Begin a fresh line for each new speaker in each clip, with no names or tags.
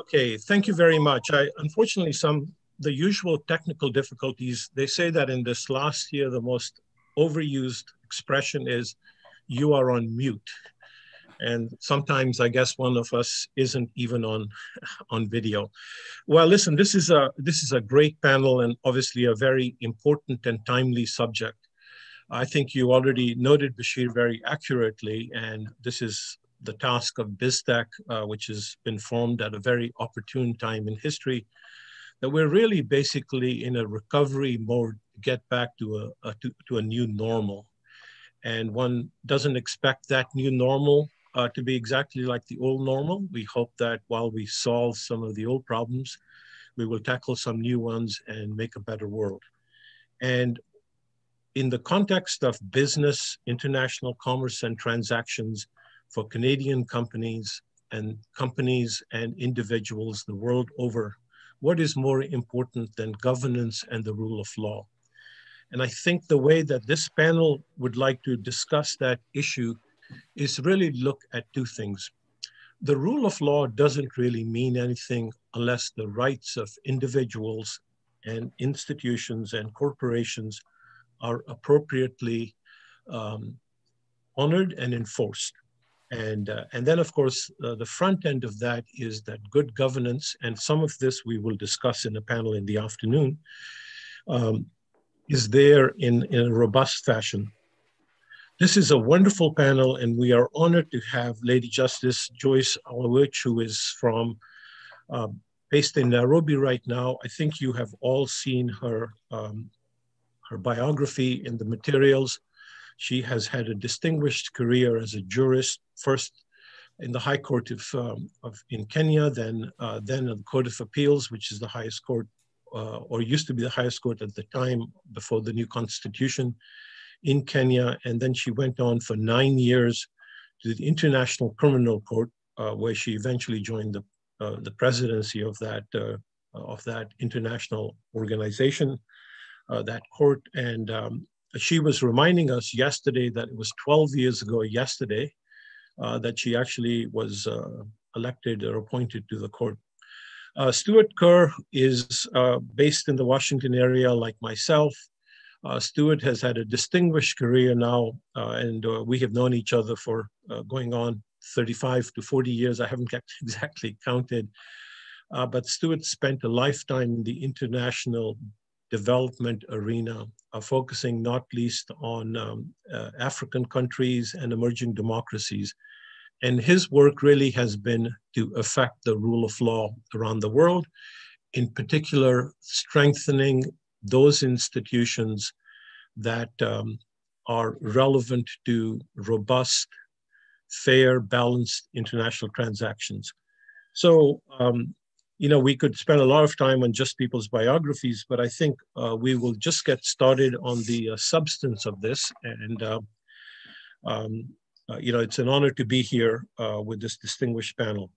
Okay, thank you very much. I unfortunately some the usual technical difficulties. They say that in this last year, the most overused expression is "you are on mute," and sometimes I guess one of us isn't even on on video. Well, listen, this is a this is a great panel and obviously a very important and timely subject. I think you already noted Bashir very accurately, and this is the task of BizTek, uh, which has been formed at a very opportune time in history, that we're really basically in a recovery mode to get back to a, a to, to, a new normal. And one doesn't expect that new normal uh, to be exactly like the old normal. We hope that while we solve some of the old problems, we will tackle some new ones and make a better world. And in the context of business, international commerce, and transactions, for Canadian companies and companies and individuals the world over, what is more important than governance and the rule of law? And I think the way that this panel would like to discuss that issue is really look at two things. The rule of law doesn't really mean anything unless the rights of individuals and institutions and corporations are appropriately um, honored and enforced. And, uh, and then, of course, uh, the front end of that is that good governance, and some of this we will discuss in a panel in the afternoon, um, is there in, in a robust fashion. This is a wonderful panel, and we are honored to have Lady Justice Joyce Aluoch, who is from, uh, based in Nairobi right now. I think you have all seen her, um, her biography in the materials. She has had a distinguished career as a jurist, first in the High Court of, um, of in Kenya, then uh, then the Court of Appeals, which is the highest court, uh, or used to be the highest court at the time before the new constitution in Kenya, and then she went on for nine years to the International Criminal Court, uh, where she eventually joined the uh, the presidency of that uh, of that international organization, uh, that court, and um, she was reminding us yesterday that it was 12 years ago yesterday uh, that she actually was uh, elected or appointed to the court. Uh, Stuart Kerr is uh, based in the Washington area like myself. Uh, Stuart has had a distinguished career now, uh, and we have known each other for going on 35 to 40 years. I haven't exactly counted. but Stuart spent a lifetime in the international development arena, focusing not least on um, uh, African countries and emerging democracies. And his work really has been to affect the rule of law around the world, in particular, strengthening those institutions that um, are relevant to robust, fair, balanced international transactions. So um, you know, we could spend a lot of time on just people's biographies, but I think uh, we will just get started on the uh, substance of this. And, uh, um, uh, you know, it's an honor to be here uh, with this distinguished panel.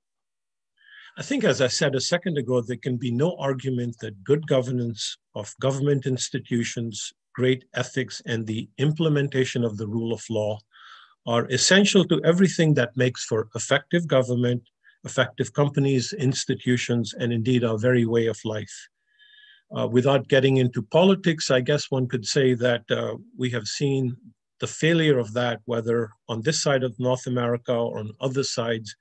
I think, as I said a second ago, there can be no argument that good governance of government institutions, great ethics, and the implementation of the rule of law are essential to everything that makes for effective government effective companies, institutions, and indeed our very way of life. Uh, without getting into politics, I guess one could say that uh, we have seen the failure of that, whether on this side of North America or on other sides,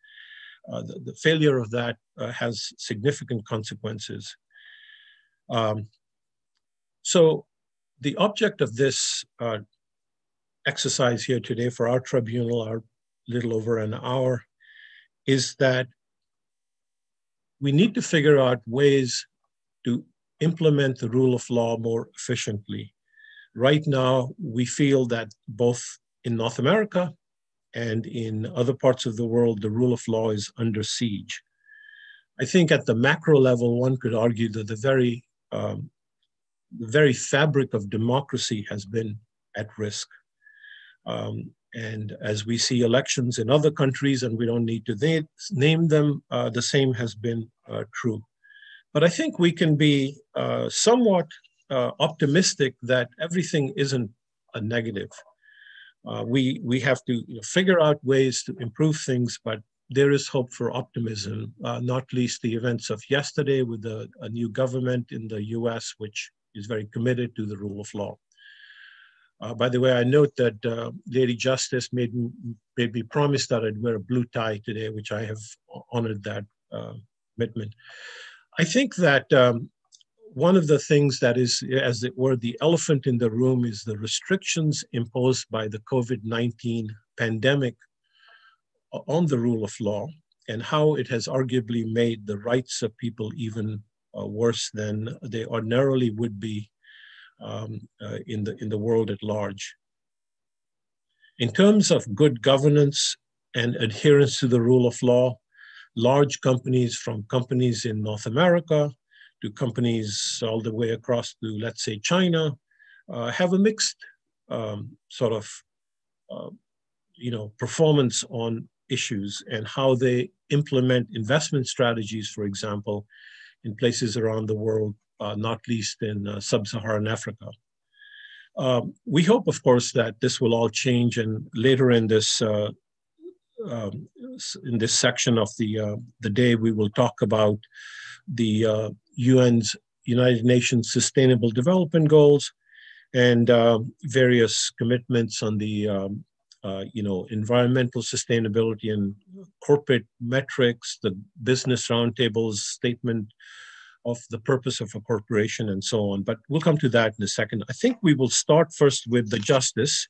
uh, the, the, failure of that uh, has significant consequences. Um, so the object of this uh, exercise here today for our tribunal, our little over an hour, is that we need to figure out ways to implement the rule of law more efficiently. Right now, we feel that both in North America and in other parts of the world, the rule of law is under siege. I think at the macro level, one could argue that the very, um, the very fabric of democracy has been at risk. Um, and as we see elections in other countries, and we don't need to name them, uh, the same has been uh, true. But I think we can be uh, somewhat uh, optimistic that everything isn't a negative. Uh, we, we have to you know, figure out ways to improve things, but there is hope for optimism, uh, not least the events of yesterday with a, a new government in the US, which is very committed to the rule of law. Uh, by the way, I note that uh, Lady Justice made, made me promise that I'd wear a blue tie today, which I have honored that uh, commitment. I think that um, one of the things that is, as it were, the elephant in the room is the restrictions imposed by the COVID 19 pandemic on the rule of law and how it has arguably made the rights of people even uh, worse than they ordinarily would be um, uh, in, the, in the world at large. In terms of good governance and adherence to the rule of law, large companies from companies in North America to companies all the way across to, let's say, China, uh, have a mixed um, sort of, uh, you know, performance on issues and how they implement investment strategies, for example, in places around the world, not least in uh, sub-Saharan Africa. Um, we hope, of course, that this will all change, and later in this uh, um, in this section of the uh, the day, we will talk about the UN's uh, United Nations Sustainable Development Goals and uh, various commitments on the um, uh, you know, environmental sustainability and corporate metrics, the business roundtables statement of the purpose of a corporation and so on. But we'll come to that in a second. I think we will start first with the justice,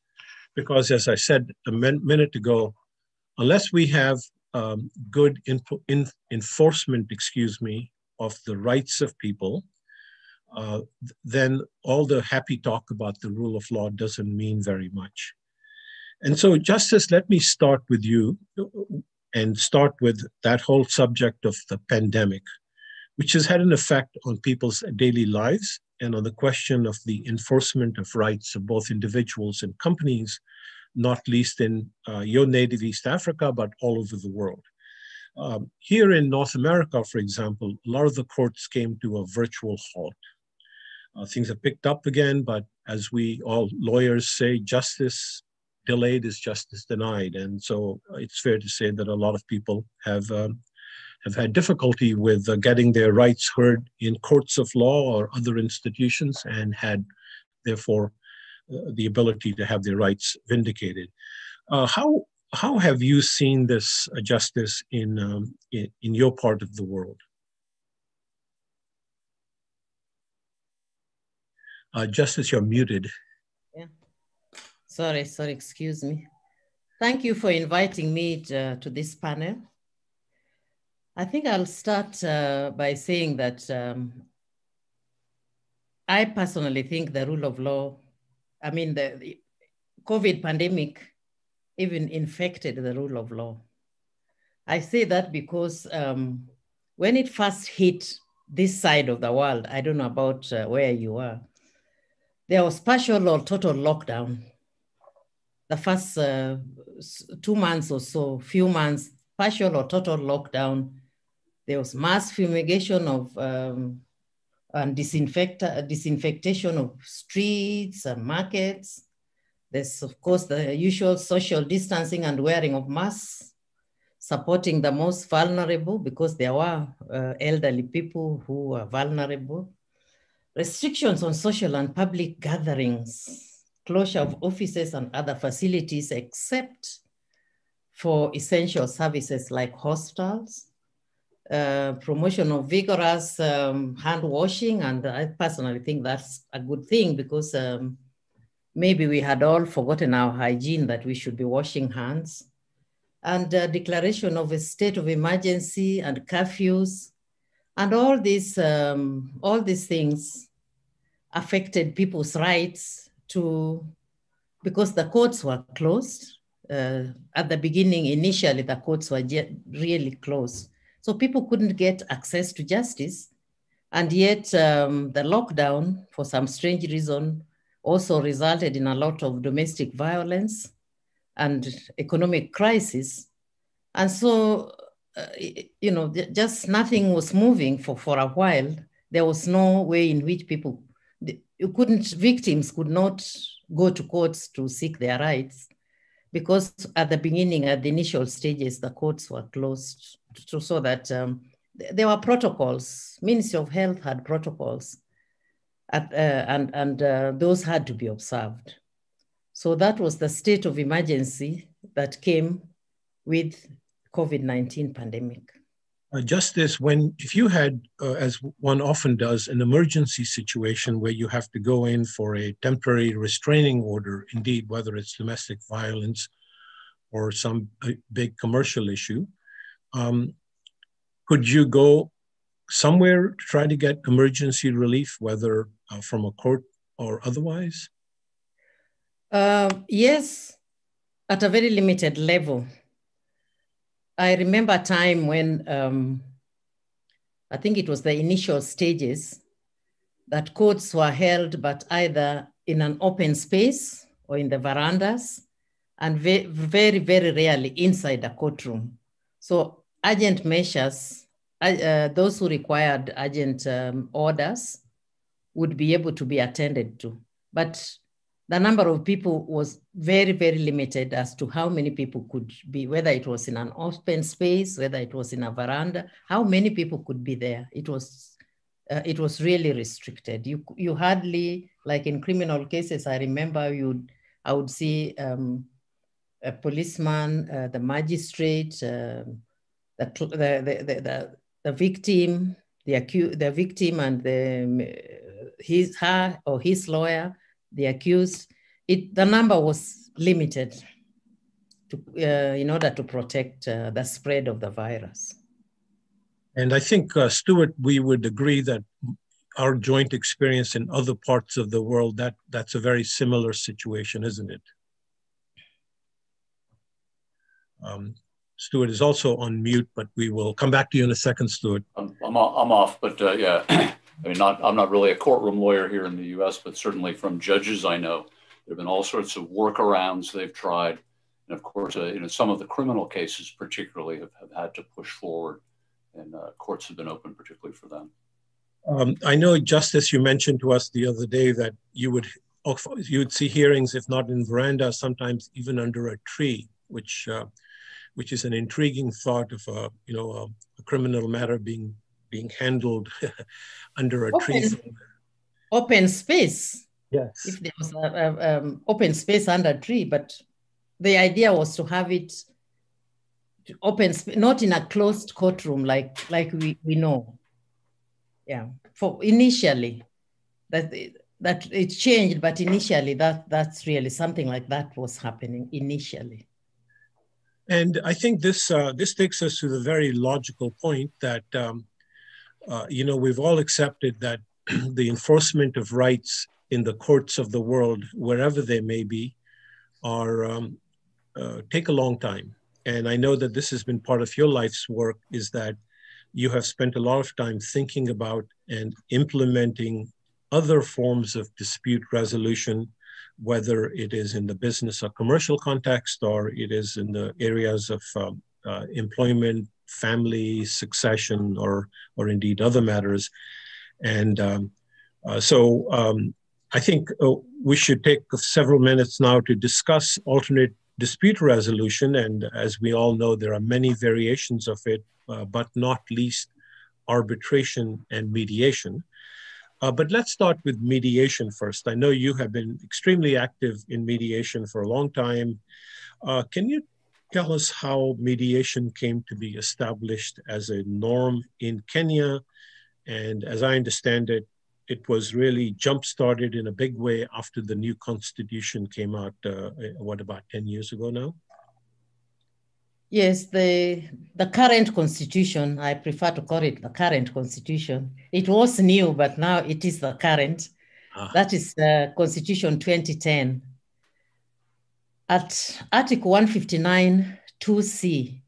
because as I said a min minute ago, unless we have um, good in enforcement, excuse me, of the rights of people, uh, then all the happy talk about the rule of law doesn't mean very much. And so, Justice, let me start with you and start with that whole subject of the pandemic, which has had an effect on people's daily lives and on the question of the enforcement of rights of both individuals and companies, not least in uh, your native East Africa, but all over the world. Um, here in North America, for example, a lot of the courts came to a virtual halt. Uh, things have picked up again, but as we all lawyers say, justice delayed is justice denied. And so it's fair to say that a lot of people have um, have had difficulty with uh, getting their rights heard in courts of law or other institutions, and had therefore uh, the ability to have their rights vindicated. Uh, how how have you seen this uh, justice in, um, in in your part of the world? Uh, Justice, you're muted. Yeah.
Sorry, sorry, excuse me. Thank you for inviting me to, to this panel. I think I'll start uh, by saying that um, I personally think the rule of law, I mean, the, the COVID pandemic even infected the rule of law. I say that because um, when it first hit this side of the world, I don't know about uh, where you are, there was partial or total lockdown the first uh, two months or so, few months, partial or total lockdown. There was mass fumigation of um, and disinfect, disinfectation of streets and markets. There's, of course, the usual social distancing and wearing of masks, supporting the most vulnerable because there were uh, elderly people who were vulnerable. Restrictions on social and public gatherings, closure of offices and other facilities except for essential services like hostels, uh, promotion of vigorous um, hand washing. And I personally think that's a good thing because um, maybe we had all forgotten our hygiene that we should be washing hands. And uh, declaration of a state of emergency and curfews. And all these, um, all these things affected people's rights to, because the courts were closed uh, at the beginning, initially the courts were really closed. So people couldn't get access to justice. And yet um, the lockdown, for some strange reason, also resulted in a lot of domestic violence and economic crisis. And so, uh, you know, just nothing was moving for, for a while. There was no way in which people you couldn't victims could not go to courts to seek their rights because at the beginning, at the initial stages, the courts were closed to, so that um, there were protocols. Ministry of Health had protocols, at, uh, and and uh, those had to be observed. So that was the state of emergency that came with COVID-19 pandemic.
Uh, Justice, when if you had, uh, as one often does, an emergency situation where you have to go in for a temporary restraining order, indeed, whether it's domestic violence or some big commercial issue, um, could you go somewhere to try to get emergency relief, whether uh, from a court or otherwise?
Uh, yes, at a very limited level. I remember a time when um, I think it was the initial stages that courts were held, but either in an open space or in the verandas, and ve very, very rarely inside the courtroom. So urgent measures, uh, those who required urgent um, orders would be able to be attended to. But the number of people was very, very limited as to how many people could be, whether it was in an open space, whether it was in a veranda, how many people could be there. It was, uh, it was really restricted. You, you hardly, like in criminal cases, I remember you, I would see um, a policeman, uh, the magistrate, uh, the, the, the, the, victim, the accused, the victim and the, his, her or his lawyer, the accused, it, the number was limited to, uh, in order to protect uh, the spread of the virus.
And I think, uh, Stuart, we would agree that our joint experience in other parts of the world, that, that's a very similar situation, isn't it? Um, Stuart is also on mute, but we will come back to you in a second, Stuart.
I'm, I'm, I'm off, but uh, yeah. I mean, not, I'm not really a courtroom lawyer here in the US, but certainly from judges I know, there have been all sorts of workarounds they've tried. And of course, uh, you know, some of the criminal cases particularly have, have had to push forward and uh, courts have been open particularly for them.
Um, I know, Justice, you mentioned to us the other day that you would you would see hearings, if not in veranda, sometimes even under a tree, which uh, which is an intriguing thought of a you know a, a criminal matter being being handled under a open, tree.
Open space.
Yes.
If there was a, um, open space under a tree, but the idea was to have it open, not in a closed courtroom like like we, we know. Yeah, for initially, that that it changed, but initially that that's really something like that was happening initially.
And I think this uh, this takes us to the very logical point that um, uh, you know, we've all accepted that the enforcement of rights in the courts of the world, wherever they may be, are um, uh, take a long time. And I know that this has been part of your life's work. Is that you have spent a lot of time thinking about and implementing other forms of dispute resolution, whether it is in the business or commercial context or it is in the areas of um, uh, employment, family succession or or indeed other matters. And um, uh, so um, i think uh, we should take several minutes now to discuss alternate dispute resolution. And as we all know there are many variations of it uh, but not least arbitration and mediation uh, but let's start with mediation first. I know you have been extremely active in mediation for a long time. Uh, can you tell us how mediation came to be established as a norm in Kenya. And as I understand it, it was really jump started in a big way after the new constitution came out, uh, what, about 10 years ago now?
Yes, the, the current constitution, I prefer to call it the current constitution. It was new, but now it is the current. Ah. That is uh, Constitution 2010 at Article 159 2C,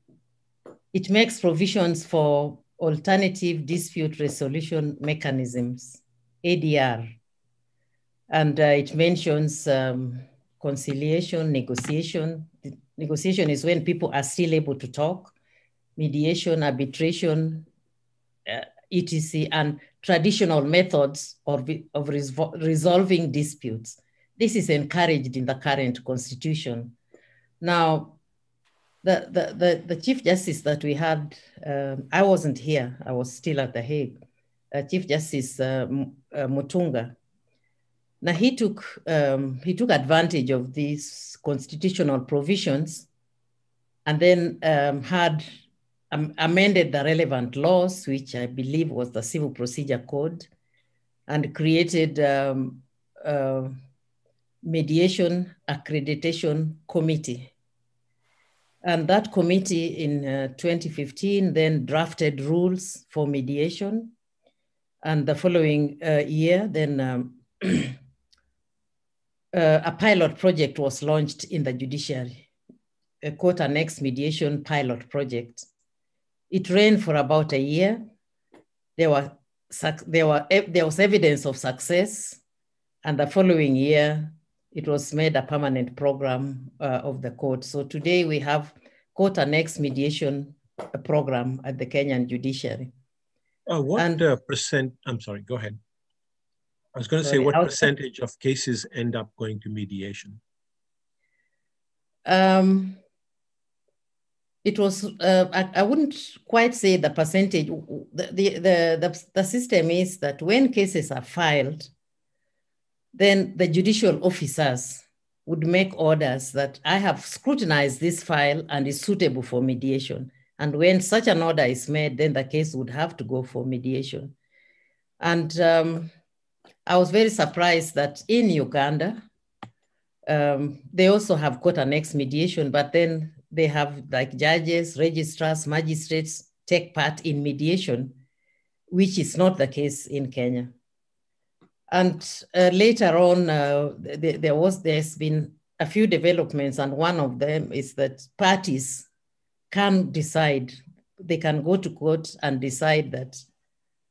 it makes provisions for alternative dispute resolution mechanisms, ADR. And uh, it mentions um, conciliation, negotiation. Negotiation is when people are still able to talk, mediation, arbitration, uh, etc., and traditional methods of, of resolving disputes. This is encouraged in the current constitution. Now, the, the, the, the Chief Justice that we had, um, I wasn't here, I was still at The Hague. Uh, Chief Justice uh, uh, Mutunga. Now he took um, he took advantage of these constitutional provisions, and then um, had um, amended the relevant laws, which I believe was the Civil Procedure Code, and created a mediation accreditation committee. And that committee in uh, 2015 then drafted rules for mediation. And the following uh, year, then um, uh, a pilot project was launched in the judiciary, a court annex mediation pilot project. It ran for about a year. There, were, there, were, there was evidence of success. And the following year, it was made a permanent program uh, of the court. So today we have court annex mediation program at the Kenyan judiciary.
Uh, what and, uh, percent, I'm sorry, go ahead. I was going to say, what percentage of cases end up going to mediation?
Um, it was, uh, I, I, wouldn't quite say the percentage. The, the, the, the, the system is that when cases are filed, then the judicial officers would make orders that I have scrutinized this file and is suitable for mediation. And when such an order is made, then the case would have to go for mediation. And um, I was very surprised that in Uganda, um, they also have court annex mediation, but then they have like judges, registrars, magistrates take part in mediation, which is not the case in Kenya. And uh, later on, uh, th there was there's been a few developments, and one of them is that parties can decide they can go to court and decide that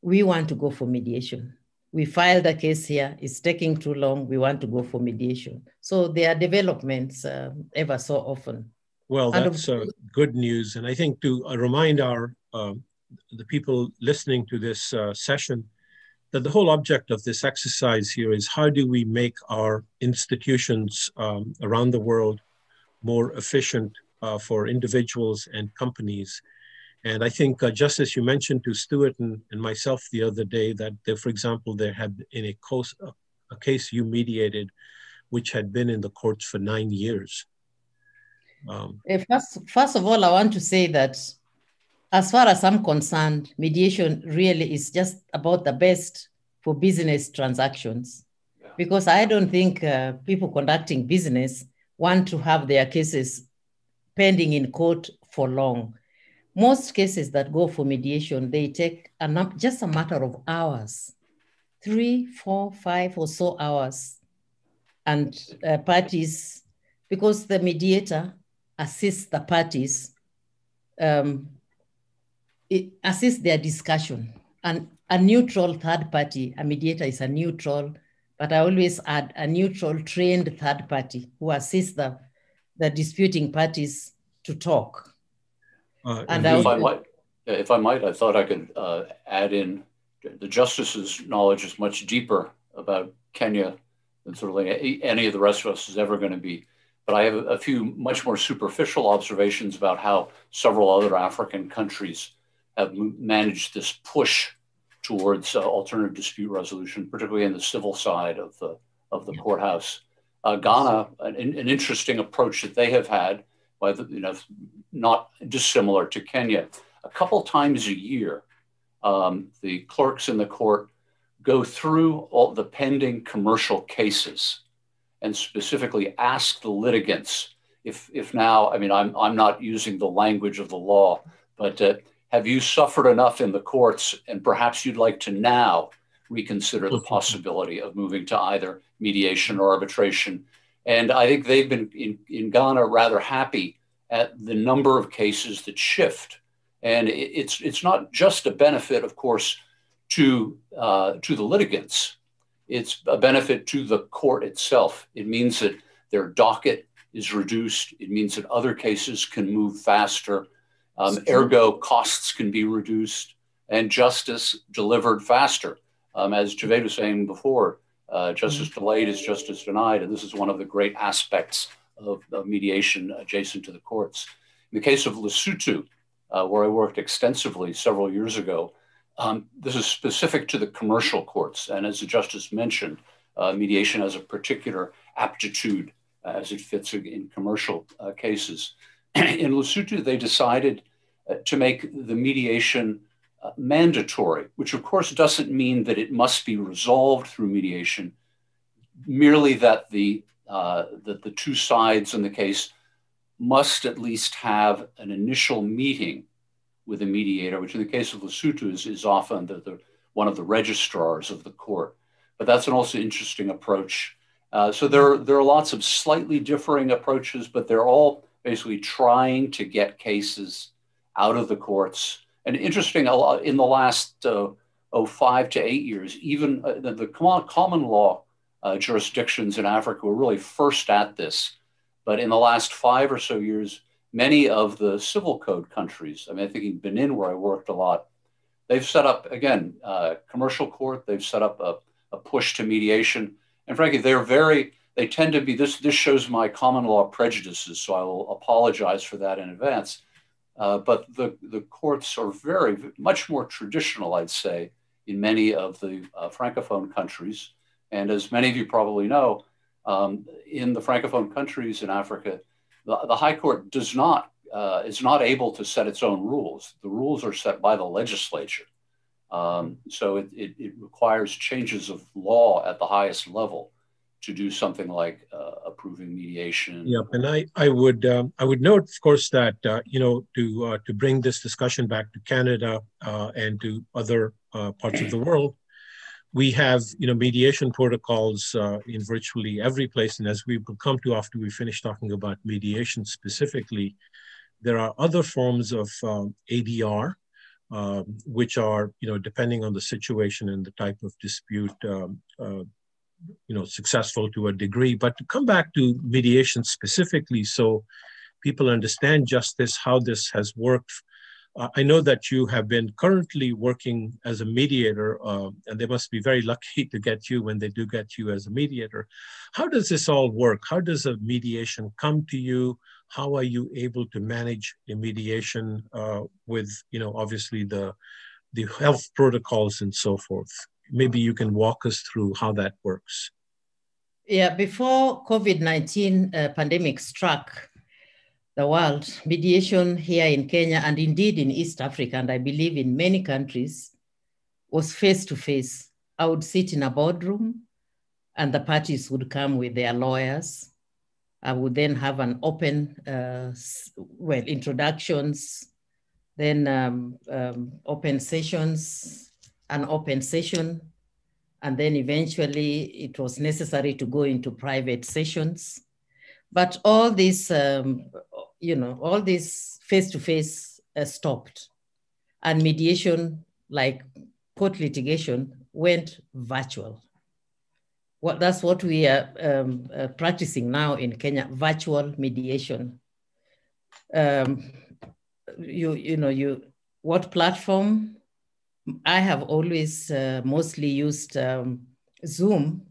we want to go for mediation. We filed a case here, it's taking too long, we want to go for mediation. So there are developments uh, ever so often.
Well, that's uh, good news. And I think to uh, remind our uh, the people listening to this uh, session that the whole object of this exercise here is how do we make our institutions um, around the world more efficient uh, for individuals and companies. And I think, uh, just as you mentioned to Stuart and, and myself the other day, that there, for example, there had in a, case, a case you mediated, which had been in the courts for nine years.
Um, first, first of all, I want to say that as far as I'm concerned, mediation really is just about the best for business transactions. Yeah. Because I don't think uh, people conducting business want to have their cases pending in court for long. Most cases that go for mediation, they take just a matter of hours, three, four, five or so hours. And uh, parties, because the mediator assists the parties um, assists their discussion. And a neutral third party, a mediator is a neutral, but I always add a neutral trained third party who assists the, the disputing parties to talk.
Uh, and if I, might, if I might, I thought I could uh, add in the justice's knowledge is much deeper about Kenya than sort certainly any of the rest of us is ever going to be. But I have a few much more superficial observations about how several other African countries have managed this push towards uh, alternative dispute resolution, particularly in the civil side of the of the courthouse. Uh, Ghana, an, an, interesting approach that they have had, by the, you know, not dissimilar to Kenya. A couple times a year, um, the clerks in the court go through all the pending commercial cases and specifically ask the litigants if, if now, I mean, I'm, I'm not using the language of the law, but uh, have you suffered enough in the courts and perhaps you'd like to now reconsider the possibility of moving to either mediation or arbitration? And I think they've been in, in Ghana rather happy at the number of cases that shift. And it's, it's not just a benefit, of course, to, uh, to the litigants, it's a benefit to the court itself. It means that their docket is reduced, it means that other cases can move faster um, ergo, costs can be reduced and justice delivered faster. Um, as Javade was saying before, uh, justice mm-hmm. delayed is justice denied. And this is one of the great aspects of, of, mediation adjacent to the courts. In the case of Lesotho, uh, where I worked extensively several years ago, um, this is specific to the commercial courts. And as the justice mentioned, uh, mediation has a particular aptitude as it fits in commercial uh, cases. in Lesotho, they decided uh, to make the mediation uh, mandatory, which of course doesn't mean that it must be resolved through mediation, merely that the, uh, that the two sides in the case must at least have an initial meeting with a mediator, which in the case of Lesotho is, is often the, the, one of the registrars of the court. But that's an also interesting approach. Uh, so there, there are lots of slightly differing approaches, but they're all basically trying to get cases out of the courts. And interesting, in the last uh, oh, five to eight years, even uh, the, the, common law uh, jurisdictions in Africa were really first at this. But in the last five or so years, many of the civil code countries, I mean, I'm thinking Benin, where I worked a lot, they've set up, again, uh, commercial court, they've set up a, a push to mediation. And frankly, they're very, they tend to be, this, this shows my common law prejudices, so I will apologize for that in advance. Uh, but the, the courts are very, much more traditional, I'd say, in many of the uh, Francophone countries. And as many of you probably know, um, in the Francophone countries in Africa, the, the High Court does not uh, is not able to set its own rules. The rules are set by the legislature. Um, so it, it, it, requires changes of law at the highest level to do something like uh, approving mediation.
Yeah, and I, I would um, I would note, of course, that uh, you know to uh, to bring this discussion back to Canada uh, and to other uh, parts of the world, we have you know mediation protocols uh, in virtually every place and as we will come to after we finish talking about mediation specifically there are other forms of um, adr uh, which are you know depending on the situation and the type of dispute um, you know successful to a degree but to come back to mediation specifically so people understand justice how this has worked uh, I know that you have been currently working as a mediator, uh, and they must be very lucky to get you when they do get you as a mediator. How does this all work? How does a mediation come to you? How are you able to manage a mediation uh, with, you know, obviously the the health protocols and so forth? Maybe you can walk us through how that works.
Yeah, before COVID nineteen uh, pandemic struck, the world, mediation here in Kenya and indeed in East Africa, and I believe in many countries, was face to face. I would sit in a boardroom and the parties would come with their lawyers. I would then have an open, uh, well, introductions, then um, um, open sessions, an open session, and then eventually it was necessary to go into private sessions. But all this, um, you know, all this face-to-face uh, stopped and mediation, like court litigation, went virtual. What, that's what we are um, uh, practicing now in Kenya, virtual mediation. Um, you, you know, you, what platform? I have always uh, mostly used um, Zoom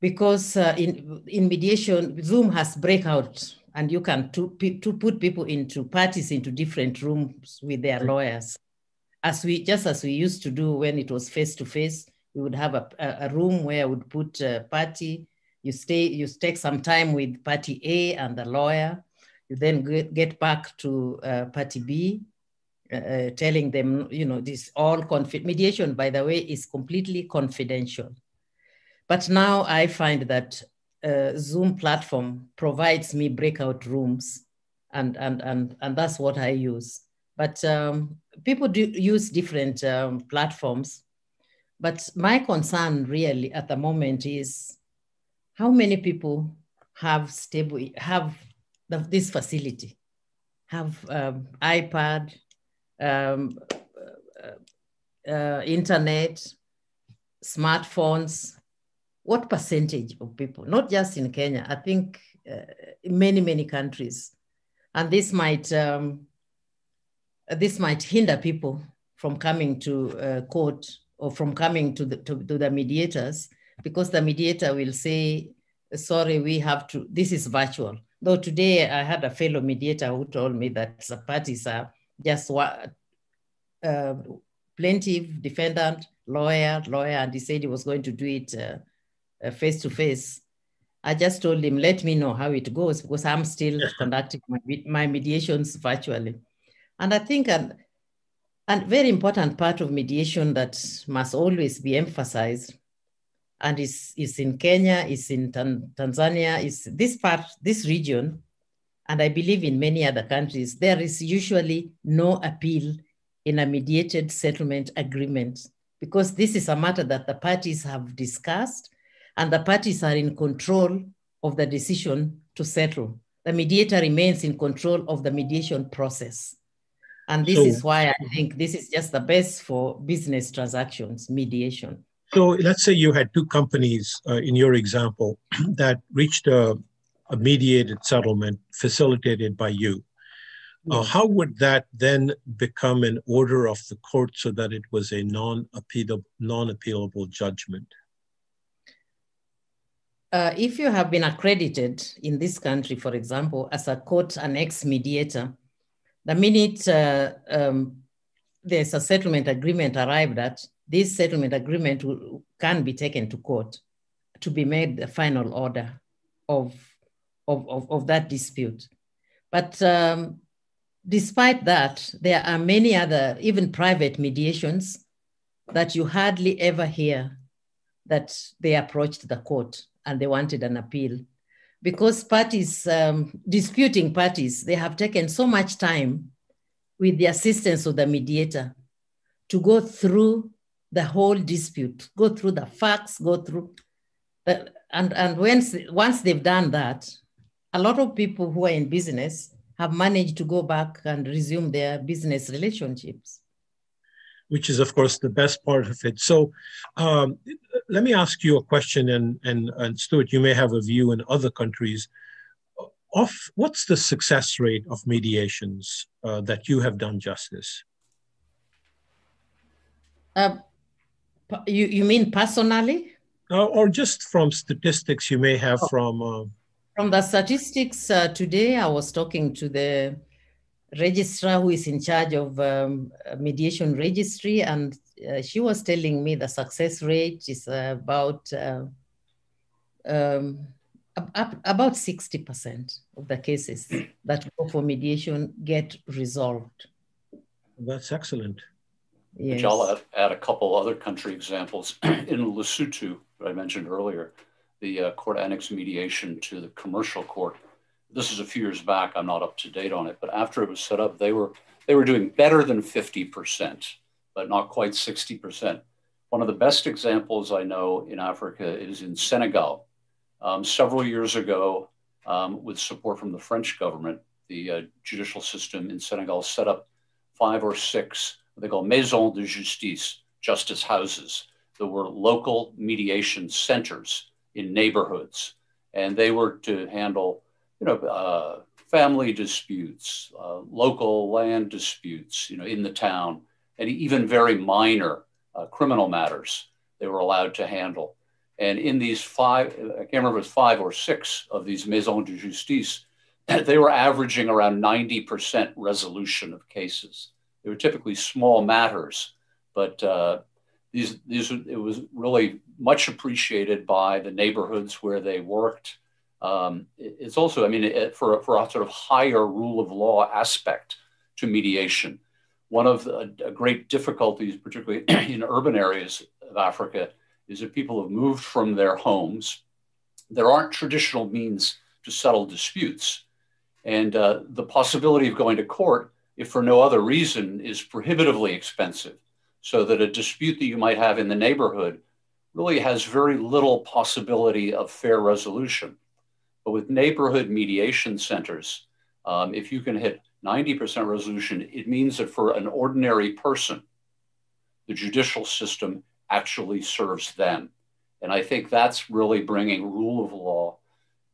because uh, in, in mediation, Zoom has breakout and you can to, to put people into parties into different rooms with their lawyers. As we just as we used to do when it was face to face we would have a, a room where I would put a party. You stay you take some time with party a and the lawyer. You then get, get back to uh, party b uh, uh telling them you know this all confi- mediation by the way is completely confidential but now i find that uh, Zoom platform provides me breakout rooms, and and and and that's what I use. But um, people do use different um, platforms. But my concern really at the moment is how many people have stable have the, this facility, have um, iPad, um, uh, uh, internet, smartphones, what percentage of people, not just in Kenya, I think uh, in many, many countries, and this might, um, this might hinder people from coming to uh, court or from coming to the, to, to the mediators because the mediator will say, sorry, we have to, this is virtual. Though today I had a fellow mediator who told me that the parties are just uh, plaintiff, defendant, lawyer, lawyer, and he said he was going to do it uh, face to face. I just told him, let me know how it goes because I'm still conducting my, my mediations virtually. And I think an, a very important part of mediation that must always be emphasized and is, is in Kenya, is in Tan Tanzania, is this part, this region, and I believe in many other countries, there is usually no appeal in a mediated settlement agreement because this is a matter that the parties have discussed and the parties are in control of the decision to settle. The mediator remains in control of the mediation process. And this so, is why I think this is just the best for business transactions, mediation.
So let's say you had two companies uh, in your example that reached a, a mediated settlement facilitated by you. Uh, how would that then become an order of the court so that it was a non-appealable, non-appealable judgment?
Uh, if you have been accredited in this country, for example, as a court annex mediator, the minute uh, um, there's a settlement agreement arrived at, this settlement agreement will, can be taken to court to be made the final order of, of, of, of that dispute. But um, despite that, there are many other, even private mediations, that you hardly ever hear that they approached the court and they wanted an appeal. Because parties, um, disputing parties, they have taken so much time with the assistance of the mediator to go through the whole dispute, go through the facts, go through, the, and, and once, once they've done that, a lot of people who are in business have managed to go back and resume their business relationships.
Which is, of course, the best part of it. So, um, let me ask you a question, and, and, and Stuart, you may have a view in other countries. Of what's the success rate of mediations uh, that you have done justice?
Uh, you, you mean personally?
Uh, or just from statistics you may have oh. from uh,
from the statistics uh, today, I was talking to the registrar who is in charge of um, mediation registry, and uh, she was telling me the success rate is about uh, um, about 60% of the cases that go for mediation get resolved.
That's excellent.
Yes. Which I'll add, add a couple other country examples. in Lesotho, that I mentioned earlier, the uh, court annex mediation to the commercial court. This is a few years back. I'm not up to date on it, but after it was set up, they were they were doing better than 50%, but not quite 60%. One of the best examples I know in Africa is in Senegal. Um, several years ago, um, with support from the French government, the uh, judicial system in Senegal set up five or six what they call maisons de justice, justice houses. There were local mediation centers in neighborhoods, and they were to handle, you know, uh, family disputes, uh, local land disputes, you know, in the town, and even very minor uh, criminal matters they were allowed to handle. And in these five, I can't remember if it was five or six of these maisons de justice, they were averaging around 90% resolution of cases. They were typically small matters, but uh, these, these, it was really much appreciated by the neighborhoods where they worked. Um, it's also, I mean, it, for, for a sort of higher rule of law aspect to mediation. One of the great difficulties, particularly in urban areas of Africa, is that people have moved from their homes. There aren't traditional means to settle disputes. And uh, the possibility of going to court, if for no other reason, is prohibitively expensive. So that a dispute that you might have in the neighborhood really has very little possibility of fair resolution. But with neighborhood mediation centers, um, if you can hit 90% resolution, it means that for an ordinary person, the judicial system actually serves them. And I think that's really bringing rule of law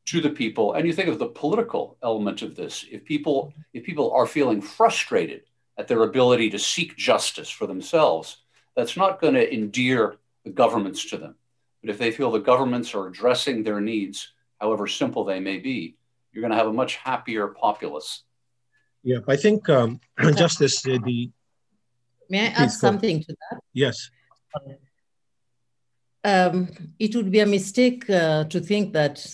to the people. And you think of the political element of this. If people, if people are feeling frustrated at their ability to seek justice for themselves, that's not going to endear the governments to them. But if they feel the governments are addressing their needs however simple they may be, you're going to have a much happier populace.
Yeah, I think um, Justice uh, the.
May I add something to that?
Yes.
Um, it would be a mistake uh, to think that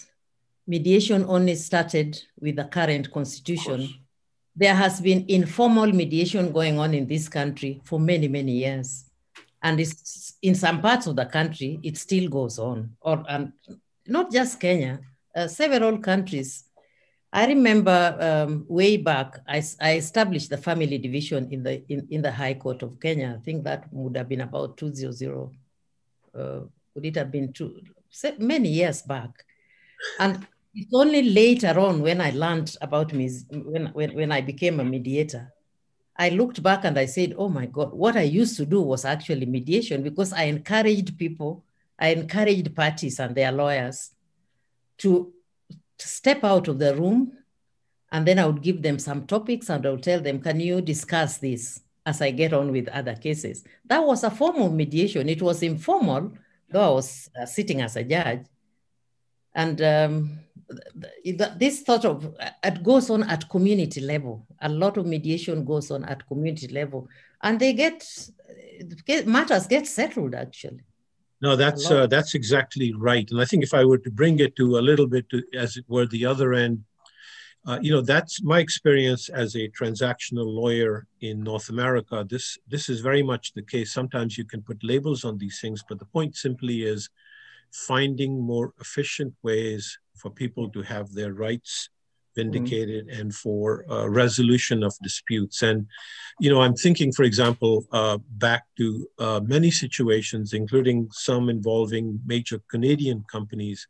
mediation only started with the current constitution. There has been informal mediation going on in this country for many, many years. And in some parts of the country, it still goes on, or and not just Kenya, uh, several countries I remember um, way back, I, I, established the family division in the in, in the High Court of Kenya. I think that would have been about 200. Uh, would it have been two, many years back? And it's only later on when I learned about me, when, when, when I became a mediator, I looked back and I said, oh my God, what I used to do was actually mediation because I encouraged people, I encouraged parties and their lawyers to step out of the room and then I would give them some topics and I would tell them, can you discuss this as I get on with other cases? That was a form of mediation. It was informal, though I was uh, sitting as a judge. And um, this sort of, it goes on at community level. A lot of mediation goes on at community level. And they get, get matters get settled actually.
No, that's uh, that's exactly right. And I think if I were to bring it to a little bit, to, as it were, the other end, uh, you know, that's my experience as a transactional lawyer in North America. This this is very much the case. Sometimes you can put labels on these things, but the point simply is finding more efficient ways for people to have their rights vindicated mm-hmm. and for uh, resolution of disputes. And, you know, I'm thinking, for example, uh, back to uh, many situations, including some involving major Canadian companies,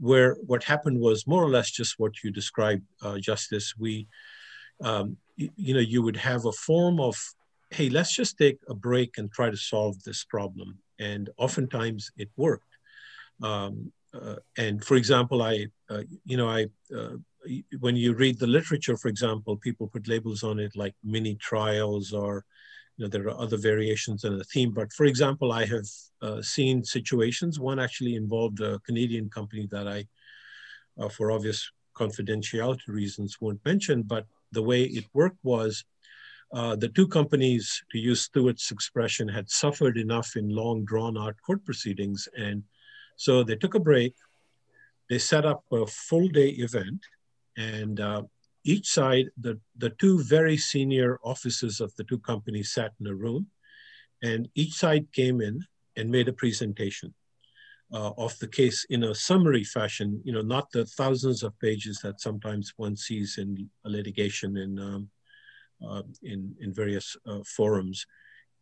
where what happened was more or less just what you described, uh, Justice. We, um, you, you know, you would have a form of, hey, let's just take a break and try to solve this problem. And oftentimes it worked. Um, uh, and for example, I, uh, you know, I uh, when you read the literature, for example, people put labels on it like mini trials or you know, there are other variations in the theme. But for example, I have uh, seen situations. One actually involved a Canadian company that I, uh, for obvious confidentiality reasons, won't mention. But the way it worked was uh, the two companies, to use Stuart's expression, had suffered enough in long drawn out court proceedings. And so they took a break. They set up a full day event and uh, each side, the, the two very senior officers of the two companies sat in a room, and each side came in and made a presentation uh, of the case in a summary fashion, you know, not the thousands of pages that sometimes one sees in a litigation in, um, uh, in, in various uh, forums.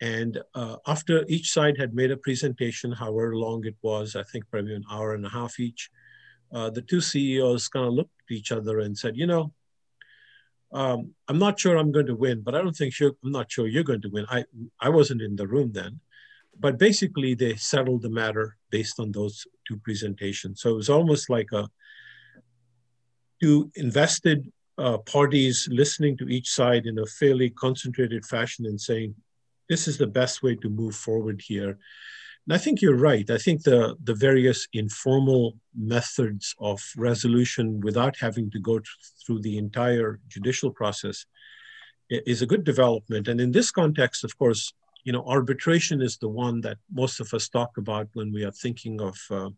And uh, after each side had made a presentation, however long it was, I think probably an hour and a half each, uh, the two CEOs kind of looked at each other and said, you know, um, I'm not sure I'm going to win, but I don't think you're, I'm not sure you're going to win. I, I wasn't in the room then, but basically they settled the matter based on those two presentations. So it was almost like a two invested uh, parties listening to each side in a fairly concentrated fashion and saying, this is the best way to move forward here. And I think you're right. I think the, the various informal methods of resolution without having to go through the entire judicial process is a good development. And in this context, of course, you know, arbitration is the one that most of us talk about when we are thinking of uh,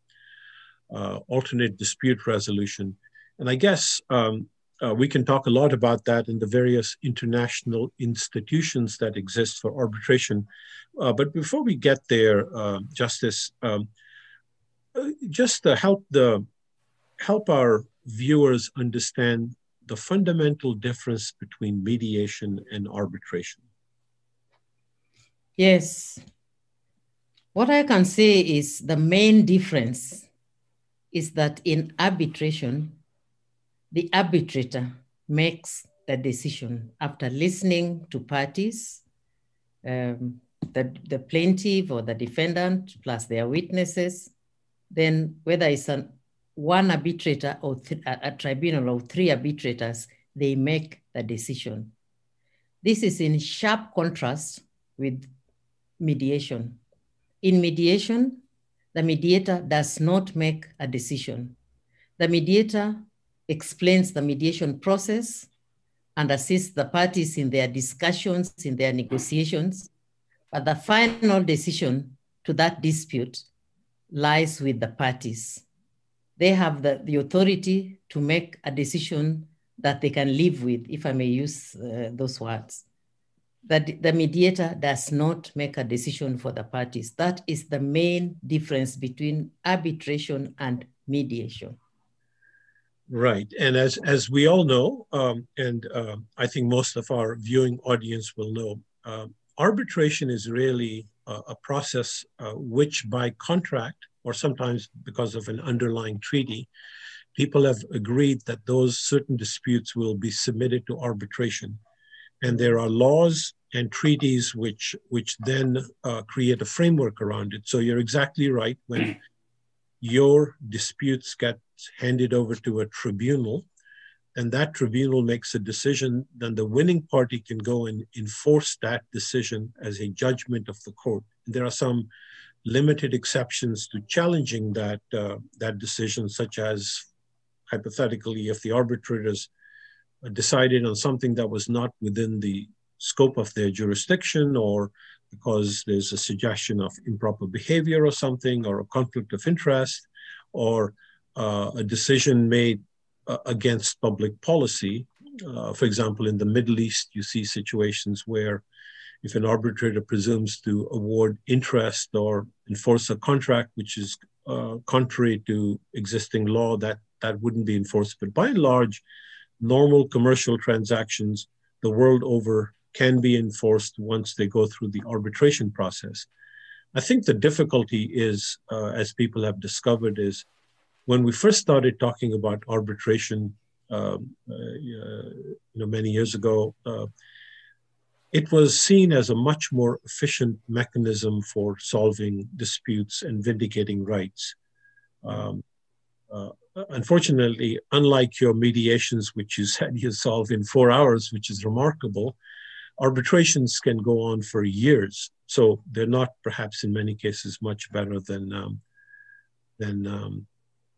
uh, alternate dispute resolution. And I guess um, uh, we can talk a lot about that in the various international institutions that exist for arbitration. Uh, but before we get there, uh, Justice, um, uh, just to help the help our viewers understand the fundamental difference between mediation and arbitration.
Yes. What I can say is the main difference is that in arbitration, the arbitrator makes the decision after listening to parties, um, the, the plaintiff or the defendant plus their witnesses, then whether it's an, one arbitrator or a, a tribunal of three arbitrators, they make the decision. This is in sharp contrast with mediation. In mediation, the mediator does not make a decision. The mediator explains the mediation process and assists the parties in their discussions, in their negotiations. But the final decision to that dispute lies with the parties. They have the, the authority to make a decision that they can live with, if I may use uh, those words. That the mediator does not make a decision for the parties. That is the main difference between arbitration and mediation.
Right, and as as we all know, um, and uh, I think most of our viewing audience will know, uh, arbitration is really a, a process uh, which, by contract or sometimes because of an underlying treaty, people have agreed that those certain disputes will be submitted to arbitration, and there are laws and treaties which which then uh, create a framework around it. So you're exactly right when your disputes get handed over to a tribunal and that tribunal makes a decision, then the winning party can go and enforce that decision as a judgment of the court. There are some limited exceptions to challenging that, uh, that decision, such as hypothetically, if the arbitrators decided on something that was not within the scope of their jurisdiction or because there's a suggestion of improper behavior or something, or a conflict of interest, or uh, a decision made uh, against public policy. Uh, for example, in the Middle East, you see situations where if an arbitrator presumes to award interest or enforce a contract which is uh, contrary to existing law, that, that wouldn't be enforced. But by and large, normal commercial transactions the world over can be enforced once they go through the arbitration process. I think the difficulty is, uh, as people have discovered, is when we first started talking about arbitration, um, uh, you know, many years ago, uh, it was seen as a much more efficient mechanism for solving disputes and vindicating rights. Um, uh, unfortunately, unlike your mediations, which you said you solve in four hours, which is remarkable, arbitrations can go on for years. So they're not perhaps in many cases much better than um, than um,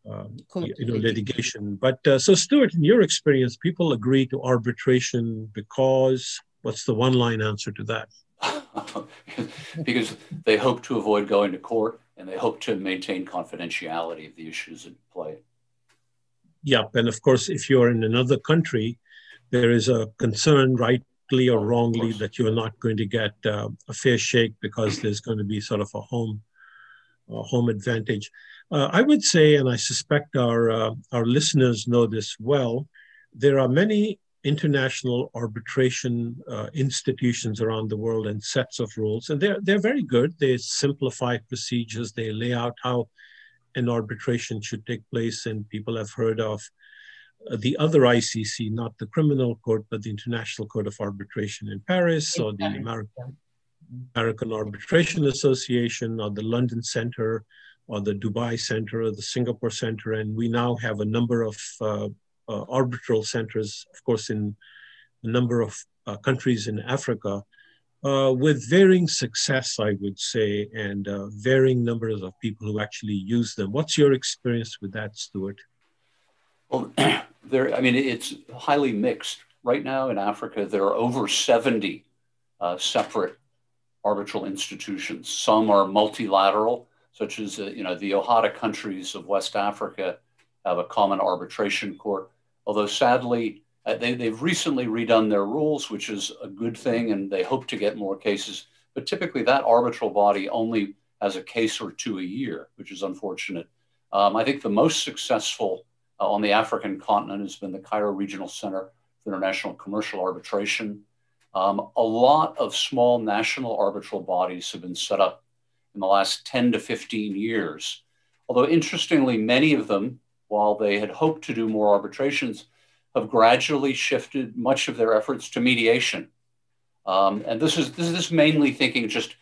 um, you know litigation. But uh, so Stuart, in your experience, people agree to arbitration because what's the one-line answer to that?
because they hope to avoid going to court and they hope to maintain confidentiality of the issues at play.
Yep, and of course, if you're in another country, there is a concern, rightly or wrongly that you're not going to get uh, a fair shake because there's going to be sort of a home a home advantage. Uh, I would say, and I suspect our uh, our listeners know this well, there are many international arbitration uh, institutions around the world and sets of rules, and they're they're very good. They simplify procedures. They lay out how an arbitration should take place, and people have heard of the other ICC, not the criminal court, but the International Court of Arbitration in Paris or the American, American Arbitration Association or the London Center or the Dubai Center or the Singapore Center. And we now have a number of uh, uh, arbitral centers, of course, in a number of uh, countries in Africa. Uh, with varying success, I would say, and uh, varying numbers of people who actually use them. What's your experience with that, Stuart?
Well, there, I mean, it's highly mixed. Right now in Africa, there are over 70 uh, separate arbitral institutions. Some are multilateral, such as, uh, you know, the OHADA countries of West Africa have a common arbitration court. Although sadly, uh, they, they've recently redone their rules, which is a good thing, and they hope to get more cases. But typically, that arbitral body only has a case or two a year, which is unfortunate. Um, I think the most successful uh, on the African continent has been the Cairo Regional Center for International Commercial Arbitration. Um, a lot of small national arbitral bodies have been set up in the last 10 to 15 years. Although, interestingly, many of them, while they had hoped to do more arbitrations, have gradually shifted much of their efforts to mediation. Um, and this is, this is mainly thinking just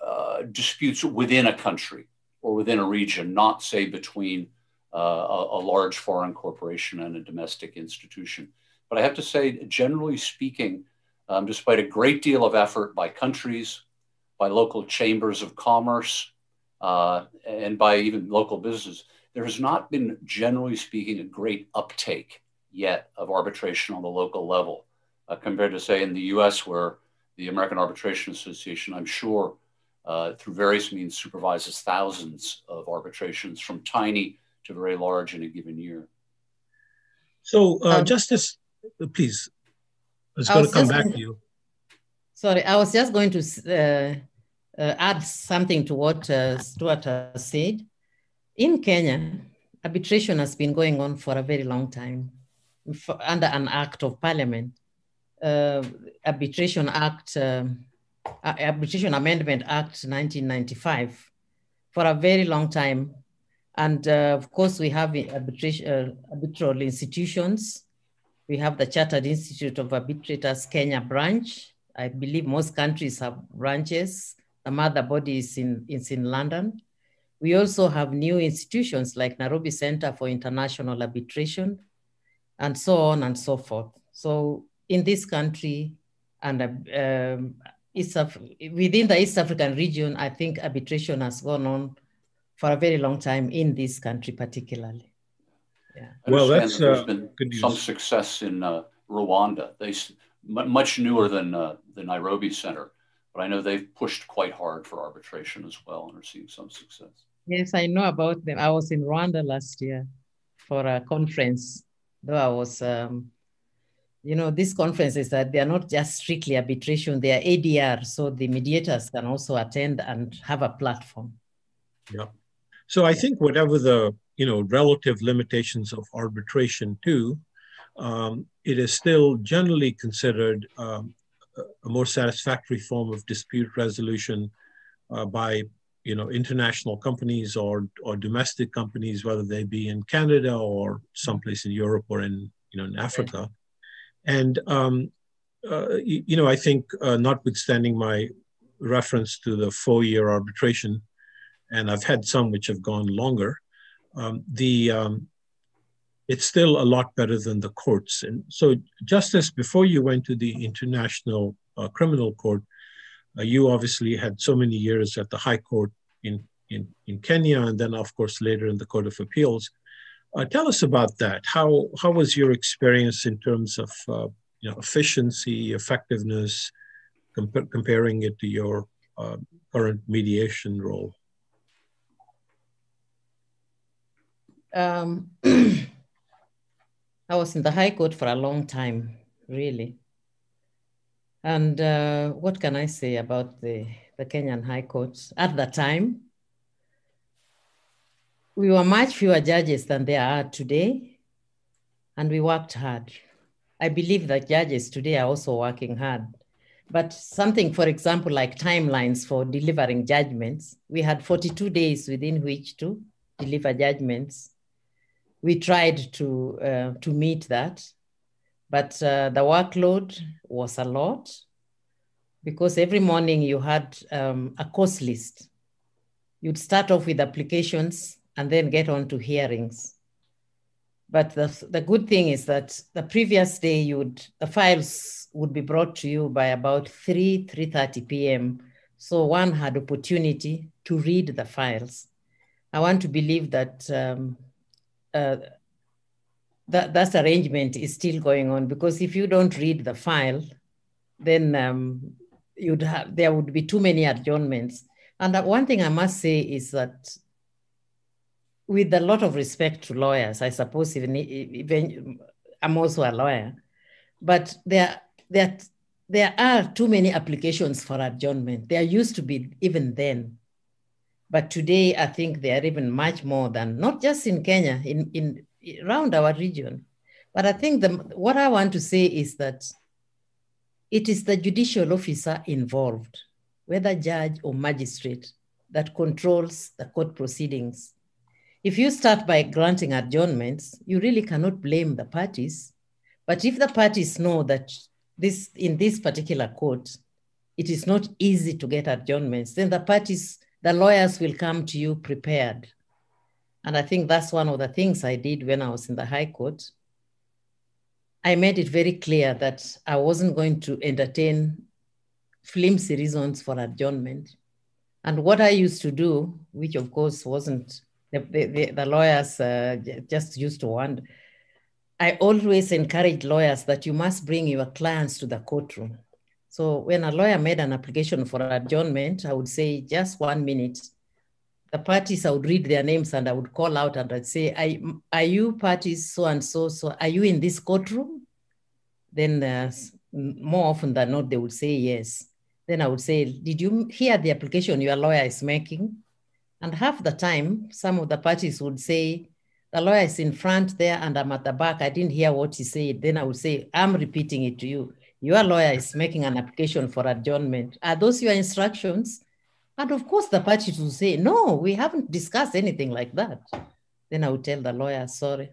uh, disputes within a country or within a region, not, say, between uh, a, a, large foreign corporation and a domestic institution. But I have to say, generally speaking, um, despite a great deal of effort by countries, by local chambers of commerce, uh, and by even local businesses, there has not been, generally speaking, a great uptake yet of arbitration on the local level uh, compared to, say, in the US, where the American Arbitration Association, I'm sure, uh, through various means, supervises thousands of arbitrations from tiny to very large in a given year.
So, uh, um, Justice, please, I was going to come back to you.
Sorry, I was just going to uh, uh, add something to what uh, Stuart has said. In Kenya, arbitration has been going on for a very long time for, under an act of parliament. Uh, arbitration Act, uh, Arbitration Amendment Act 1995 for a very long time. And uh, of course, we have arbitration, arbitral institutions. We have the Chartered Institute of Arbitrators Kenya branch. I believe most countries have branches. The mother body is in, is in London. We also have new institutions like Nairobi Center for International Arbitration and so on and so forth. So in this country and um, East Af- within the East African region, I think arbitration has gone on for a very long time in this country, particularly.
Yeah. Well, that's that uh, been some success in uh, Rwanda. They much newer than uh, the Nairobi Center, but I know they've pushed quite hard for arbitration as well and are seeing some success.
Yes, I know about them. I was in Rwanda last year for a conference, though I was, um, you know, these conferences that they are not just strictly arbitration, they are ADR, so the mediators can also attend and have a platform.
Yeah. So I think whatever the, you know, relative limitations of arbitration too, um, it is still generally considered um, a more satisfactory form of dispute resolution uh, by you know international companies or or domestic companies, whether they be in Canada or someplace in Europe or in you know in Africa, and um, uh, you, you, know I think uh, notwithstanding my reference to the four-year arbitration, and I've had some which have gone longer. Um, the um, it's still a lot better than the courts. And so, Justice, before you went to the International uh, Criminal Court, uh, you obviously had so many years at the High Court in, in, in Kenya, and then, of course, later in the Court of Appeals. Uh, tell us about that. How, how was your experience in terms of uh, you know, efficiency, effectiveness, comp- comparing it to your uh, current mediation role?
Um, I was in the High Court for a long time, really. And uh, what can I say about the, the Kenyan High Court? At the time, we were much fewer judges than there are today, and we worked hard. I believe that judges today are also working hard. But something, for example, like timelines for delivering judgments, we had 42 days within which to deliver judgments we tried to uh, to meet that, but uh, the workload was a lot because every morning you had um, a course list. You'd start off with applications and then get on to hearings. But the, the good thing is that the previous day you would the files would be brought to you by about 3 3:30 p.m. So one had opportunity to read the files. I want to believe that um, uh, that that arrangement is still going on because if you don't read the file, then um, you'd have there would be too many adjournments. And one thing I must say is that, with a lot of respect to lawyers, I suppose even, even I'm also a lawyer, but there there there are too many applications for adjournment. There used to be even then. But today, I think they are even much more than not just in Kenya, in, in around our region. But I think the, what I want to say is that it is the judicial officer involved, whether judge or magistrate, that controls the court proceedings. If you start by granting adjournments, you really cannot blame the parties. But if the parties know that this in this particular court, it is not easy to get adjournments, then the parties the lawyers will come to you prepared. And I think that's one of the things I did when I was in the High Court. I made it very clear that I wasn't going to entertain flimsy reasons for adjournment. And what I used to do, which of course wasn't the, the, the lawyers uh, just used to wonder. I always encourage lawyers that you must bring your clients to the courtroom. So when a lawyer made an application for adjournment, I would say just one minute. The parties, I would read their names and I would call out and I'd say, are, are you parties so and so? So are you in this courtroom? Then uh, more often than not, they would say yes. Then I would say, did you hear the application your lawyer is making? And half the time, some of the parties would say, the lawyer is in front there and I'm at the back. I didn't hear what he said. Then I would say, I'm repeating it to you. Your lawyer is making an application for adjournment. Are those your instructions? And of course, the parties will say, no, we haven't discussed anything like that. Then I would tell the lawyer, sorry,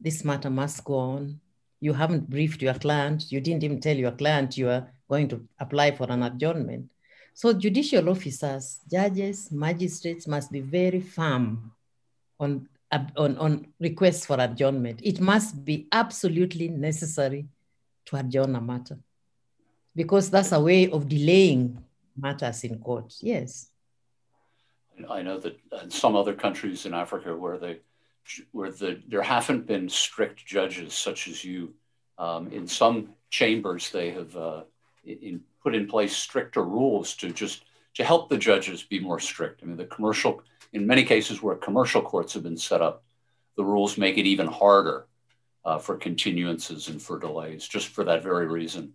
this matter must go on. You haven't briefed your client. You didn't even tell your client you are going to apply for an adjournment. So judicial officers, judges, magistrates must be very firm on, on, on requests for adjournment. It must be absolutely necessary matter because that's a way of delaying matters in court. Yes.
I know that in some other countries in Africa where they where the, there haven't been strict judges such as you, um, in some chambers they have uh, in, put in place stricter rules to just to help the judges be more strict. I mean, the commercial, in many cases where commercial courts have been set up, the rules make it even harder uh, for continuances and for delays, just for that very reason.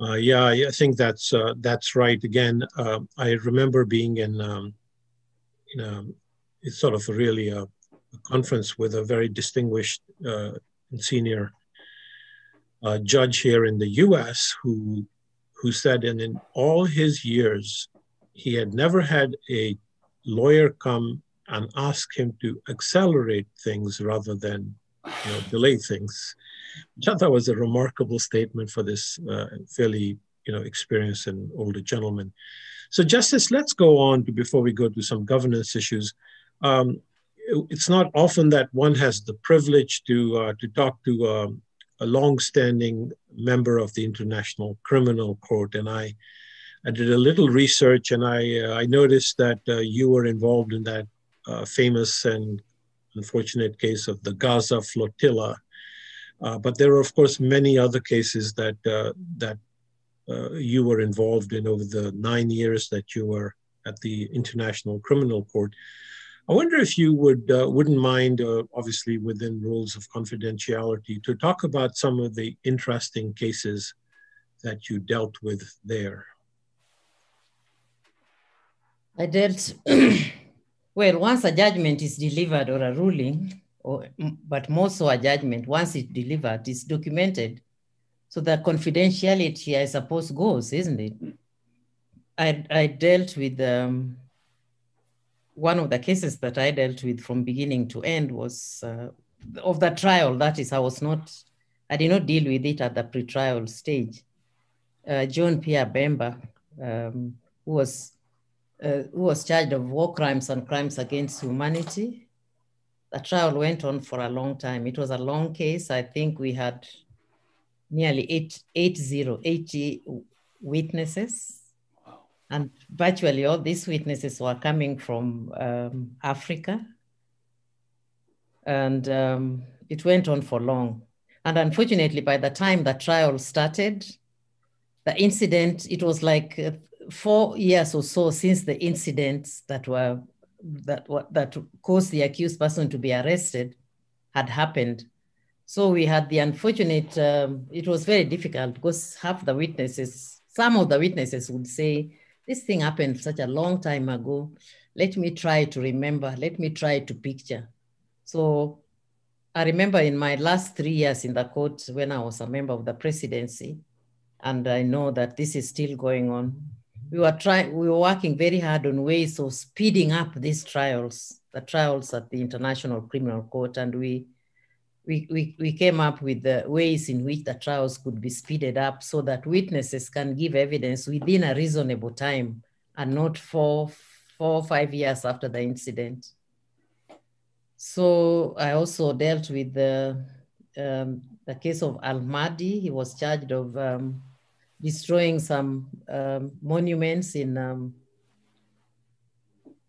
Uh, yeah, I think that's uh, that's right. Again, uh, I remember being in, um, in a, it's sort of really a, a, conference with a very distinguished uh, senior uh, judge here in the U.S. who who said, and in all his years, he had never had a lawyer come and ask him to accelerate things rather than you know, delay things. Which I thought was a remarkable statement for this uh, fairly you know experienced and older gentleman. So, Justice, let's go on to before we go to some governance issues. Um, it's not often that one has the privilege to uh, to talk to um, a long-standing member of the International Criminal Court, and I, I did a little research, and I uh, I noticed that uh, you were involved in that uh, famous and unfortunate case of the Gaza flotilla. Uh, but there are, of course, many other cases that uh, that uh, you were involved in over the nine years that you were at the International Criminal Court. I wonder if you would uh, wouldn't mind, uh, obviously within rules of confidentiality, to talk about some of the interesting cases that you dealt with there.
I dealt well once a judgment is delivered or a ruling, or but more so a judgment once it's delivered, it's documented, so the confidentiality I suppose goes, isn't it? I I dealt with. Um, one of the cases that I dealt with from beginning to end was uh, of the trial. That is, I was not, I did not deal with it at the pre-trial stage. Uh, John Pierre Bemba, um, who was uh, who was charged of war crimes and crimes against humanity. The trial went on for a long time. It was a long case. I think we had nearly eight, eight zero, 80 witnesses and virtually all these witnesses were coming from um, Africa. And um, it went on for long. And unfortunately, by the time the trial started, the incident, it was like uh, four years or so since the incidents that were that that caused the accused person to be arrested had happened. So we had the unfortunate, um, it was very difficult because half the witnesses, some of the witnesses would say this thing happened such a long time ago. Let me try to remember. Let me try to picture. So I remember in my last three years in the court when I was a member of the presidency, and I know that this is still going on. We were trying, we were working very hard on ways of speeding up these trials, the trials at the International Criminal Court, and we we, we, we came up with the ways in which the trials could be speeded up so that witnesses can give evidence within a reasonable time and not four, four or five years after the incident. So I also dealt with the, um, the case of Al-Mahdi. He was charged of um, destroying some um, monuments in, um,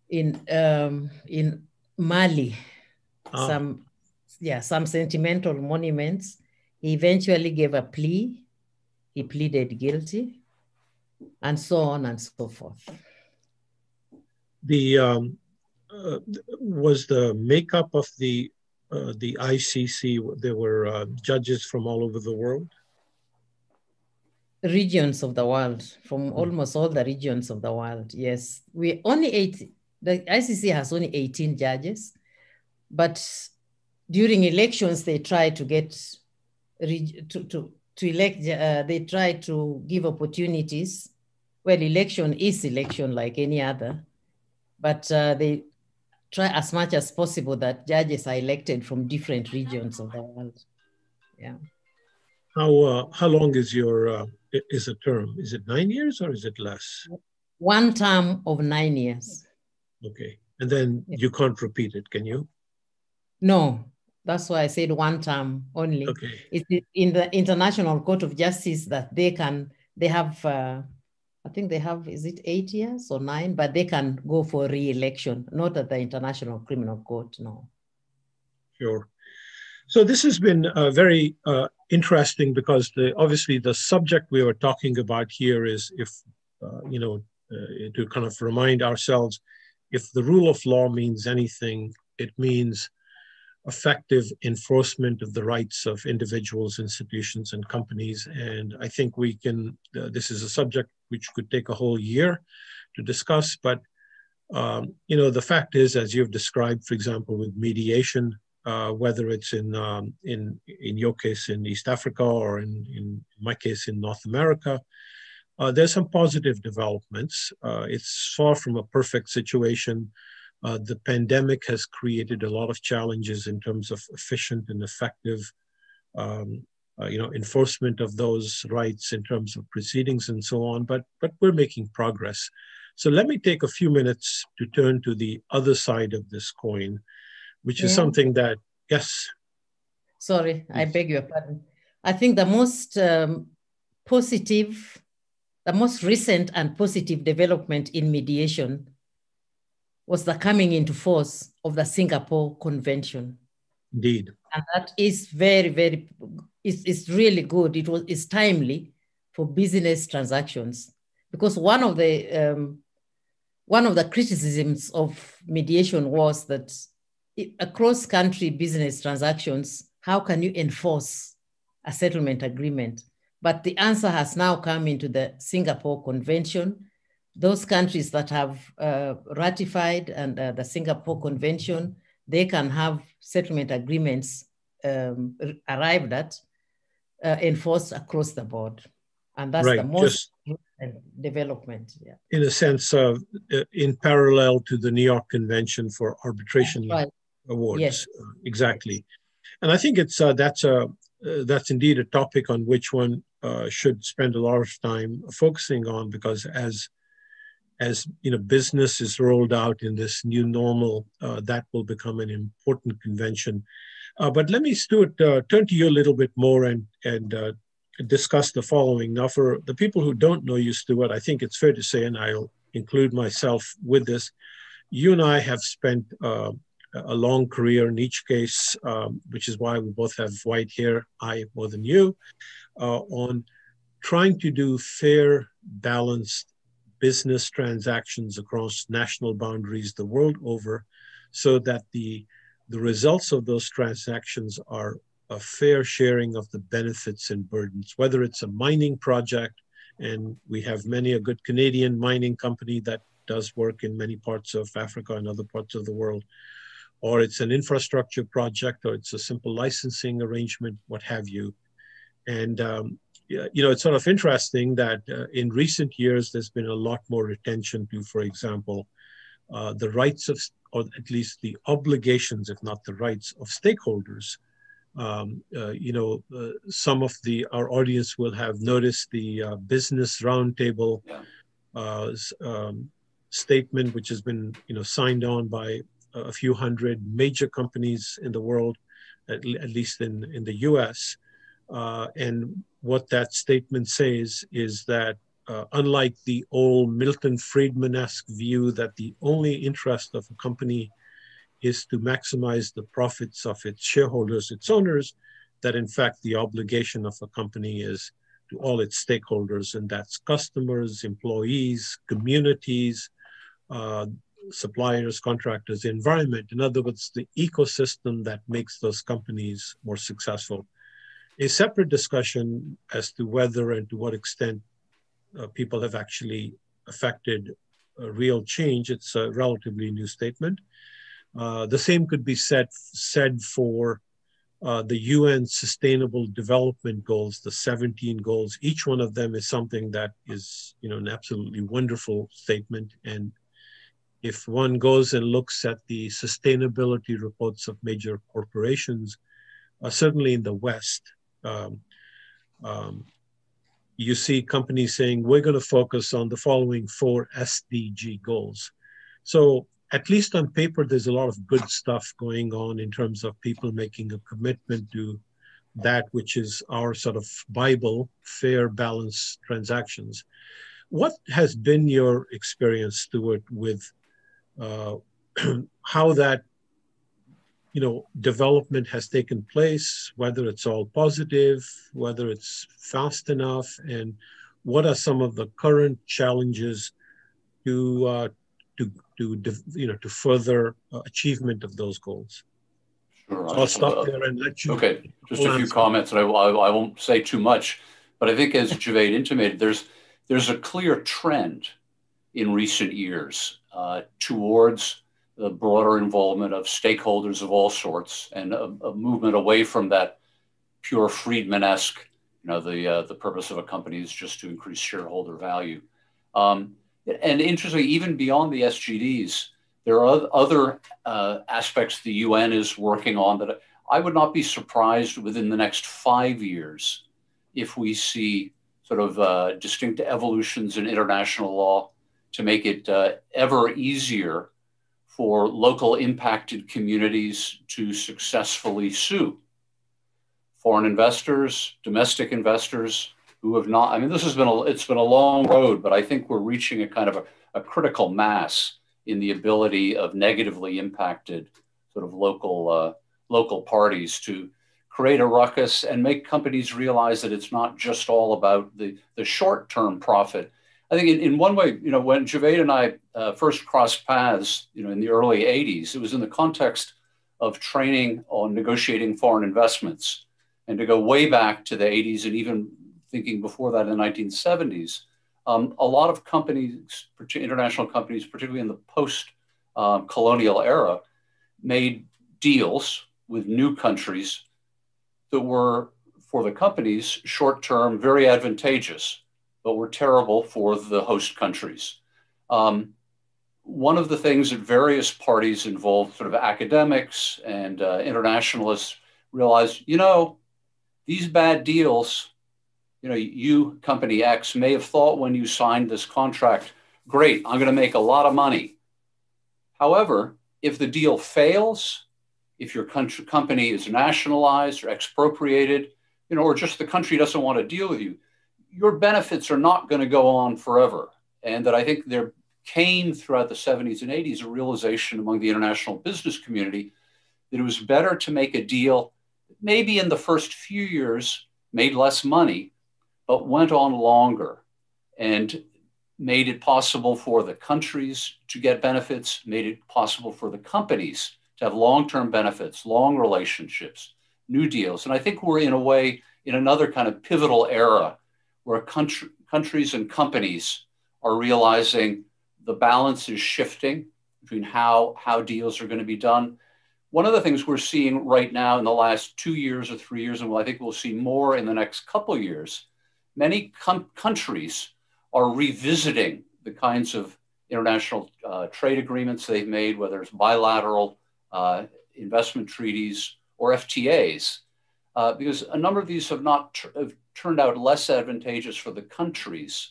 in um, in Mali,
Ah.
some yeah some sentimental monuments. He eventually gave a plea. He pleaded guilty, and so on and so forth.
The um, uh, was the makeup of the uh, the ICC. There were uh, judges from all over the world.
Regions of the world, from almost all the regions of the world. Yes, we only eight. The ICC has only 18 judges, but during elections they try to get to to to elect. Uh, they try to give opportunities. Well, election is election like any other, but uh, they try as much as possible that judges are elected from different regions of the world. Yeah.
How uh, how long is your uh, is a term? Is it nine years or is it less?
One term of nine years.
Okay, and then you can't repeat it, can you?
No, that's why I said one term only.
Okay,
It's in the International Court of Justice that they can, they have, uh, I think they have, is it eight years or nine? But they can go for re-election, not at the International Criminal Court, no.
sure. So this has been uh, very uh, interesting because the obviously the subject we were talking about here is if uh, you know uh, to kind of remind ourselves if the rule of law means anything, it means effective enforcement of the rights of individuals, institutions, and companies. And I think we can, uh, this is a subject which could take a whole year to discuss, but um, you know, the fact is, as you've described, for example, with mediation, uh, whether it's in, um, in, in your case in East Africa or in, in my case in North America, uh, there's some positive developments. Uh, it's far from a perfect situation. Uh, the pandemic has created a lot of challenges in terms of efficient and effective, um, uh, you know, enforcement of those rights in terms of proceedings and so on. But but we're making progress. So let me take a few minutes to turn to the other side of this coin, which is
Yeah.
something that yes,
Sorry, I beg your pardon. I think the most um, positive, the most recent and positive development in mediation was the coming into force of the Singapore Convention.
indeed,
and that is very very it's, it's really good it was it's timely for business transactions because one of the um, one of the criticisms of mediation was that across country business transactions how can you enforce a settlement agreement but the answer has now come into the singapore convention those countries that have uh, ratified and uh, the singapore convention they can have settlement agreements um, arrived at uh, enforced across the board. And that's the most
Just
development. Yeah.
in a sense of uh, in parallel to the New York Convention for Arbitration
Right.
Awards.
Yes.
Uh, exactly. And I think it's uh, that's a uh, that's indeed a topic on which one uh, should spend a lot of time focusing on because as as you know business is rolled out in this new normal, uh, that will become an important convention. Uh, but let me, Stuart, uh, turn to you a little bit more and and uh, discuss the following. Now, for the people who don't know you, Stuart, I think it's fair to say, and I'll include myself with this, you and I have spent uh, a long career in each case, um, which is why we both have white hair, I more than you, uh, on trying to do fair, balanced business transactions across national boundaries the world over so that the, the results of those transactions are a fair sharing of the benefits and burdens, whether it's a mining project, and we have many a good Canadian mining company that does work in many parts of Africa and other parts of the world, or it's an infrastructure project, or it's a simple licensing arrangement, what have you. And um, you know, it's sort of interesting that uh, in recent years there's been a lot more attention to, for example, uh, the rights of, or at least the obligations, if not the rights of stakeholders um, uh, you know, uh, some of the our audience will have noticed the uh, business roundtable
Yeah.
uh, um, statement, which has been you know signed on by a few hundred major companies in the world, at, at least in in the U.S. Uh, and what that statement says is that uh, unlike the old Milton Friedman-esque view that the only interest of a company is to maximize the profits of its shareholders, its owners, that in fact the obligation of a company is to all its stakeholders, and that's customers, employees, communities, uh, suppliers, contractors, the environment. In other words, the ecosystem that makes those companies more successful. A separate discussion as to whether and to what extent uh, people have actually affected real change. It's a relatively new statement. Uh, the same could be said said for uh, the UN Sustainable Development Goals, the 17 goals. Each one of them is something that is, you know, an absolutely wonderful statement. And if one goes and looks at the sustainability reports of major corporations, uh, certainly in the West, um, um, you see companies saying we're going to focus on the following four SDG goals. So at least on paper, there's a lot of good stuff going on in terms of people making a commitment to that which is our sort of Bible, fair, balanced transactions. What has been your experience, Stuart, with how that you know development has taken place whether it's all positive whether it's fast enough and what are some of the current challenges to uh, to to you know to further uh, achievement of those goals?
Sure
so i'll stop uh, there and let you
okay just a few comments and I, I, won't say too much but i think as Javade intimated there's there's a clear trend in recent years uh, towards the broader involvement of stakeholders of all sorts and a, a movement away from that pure Friedman-esque, you know, the, uh, the purpose of a company is just to increase shareholder value. Um, and interestingly, even beyond the SGDs, there are other uh, aspects the UN is working on that I would not be surprised within the next five years if we see sort of uh, distinct evolutions in international law to make it uh, ever easier for local impacted communities to successfully sue. Foreign investors, domestic investors who have not, I mean, this has been a, it's been a long road, but I think we're reaching a kind of a, a critical mass in the ability of negatively impacted sort of local, uh, local parties to create a ruckus and make companies realize that it's not just all about the, the short-term profit, I think in, in one way, you know, when Javade and I uh, first crossed paths, you know, in the early 80s, it was in the context of training on negotiating foreign investments. And to go way back to the 80s and even thinking before that in the 1970s, um, a lot of companies, international companies, particularly in the post um, colonial era, made deals with new countries that were, for the companies, short term, very advantageous but were terrible for the host countries. Um, one of the things that various parties involved, sort of academics and uh, internationalists, realized, you know, these bad deals, you know, you, company X, may have thought when you signed this contract, great, I'm going to make a lot of money. However, if the deal fails, if your country, company is nationalized or expropriated, you know, or just the country doesn't want to deal with you, your benefits are not going to go on forever. And that I think there came throughout the 70s and 80s a realization among the international business community that it was better to make a deal maybe in the first few years made less money, but went on longer and made it possible for the countries to get benefits, made it possible for the companies to have long term benefits, long relationships, new deals. And I think we're in a way in another kind of pivotal era where country, countries and companies are realizing the balance is shifting between how, how deals are going to be done. One of the things we're seeing right now in the last two years or three years, and I think we'll see more in the next couple years, many com- countries are revisiting the kinds of international uh, trade agreements they've made, whether it's bilateral uh, investment treaties or FTAs, uh, because a number of these have not tr- have turned out less advantageous for the countries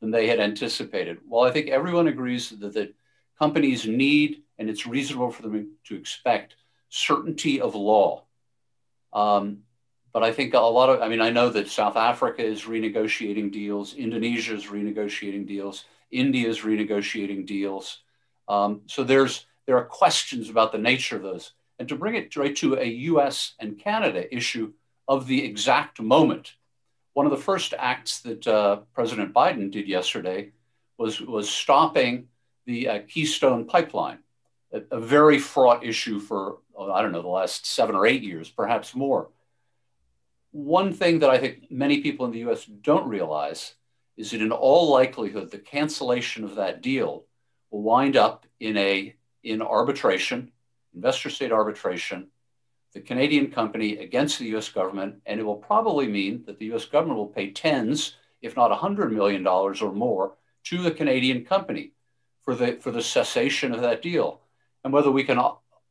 than they had anticipated. Well, I think everyone agrees that, that companies need, and it's reasonable for them to expect, certainty of law. Um, but I think a lot of, I mean, I know that South Africa is renegotiating deals, Indonesia is renegotiating deals, India is renegotiating deals. Um, so there's there are questions about the nature of those. And to bring it right to a US and Canada issue of the exact moment, one of the first acts that uh, President Biden did yesterday was, was stopping the uh, Keystone pipeline, a, a, very fraught issue for, oh, I don't know, the last seven or eight years, perhaps more. One thing that I think many people in the US don't realize is that in all likelihood, the cancellation of that deal will wind up in a in arbitration, investor state arbitration, the Canadian company against the US government, and it will probably mean that the US government will pay tens, if not $100 million or more, to the Canadian company for the, for the cessation of that deal. And whether we can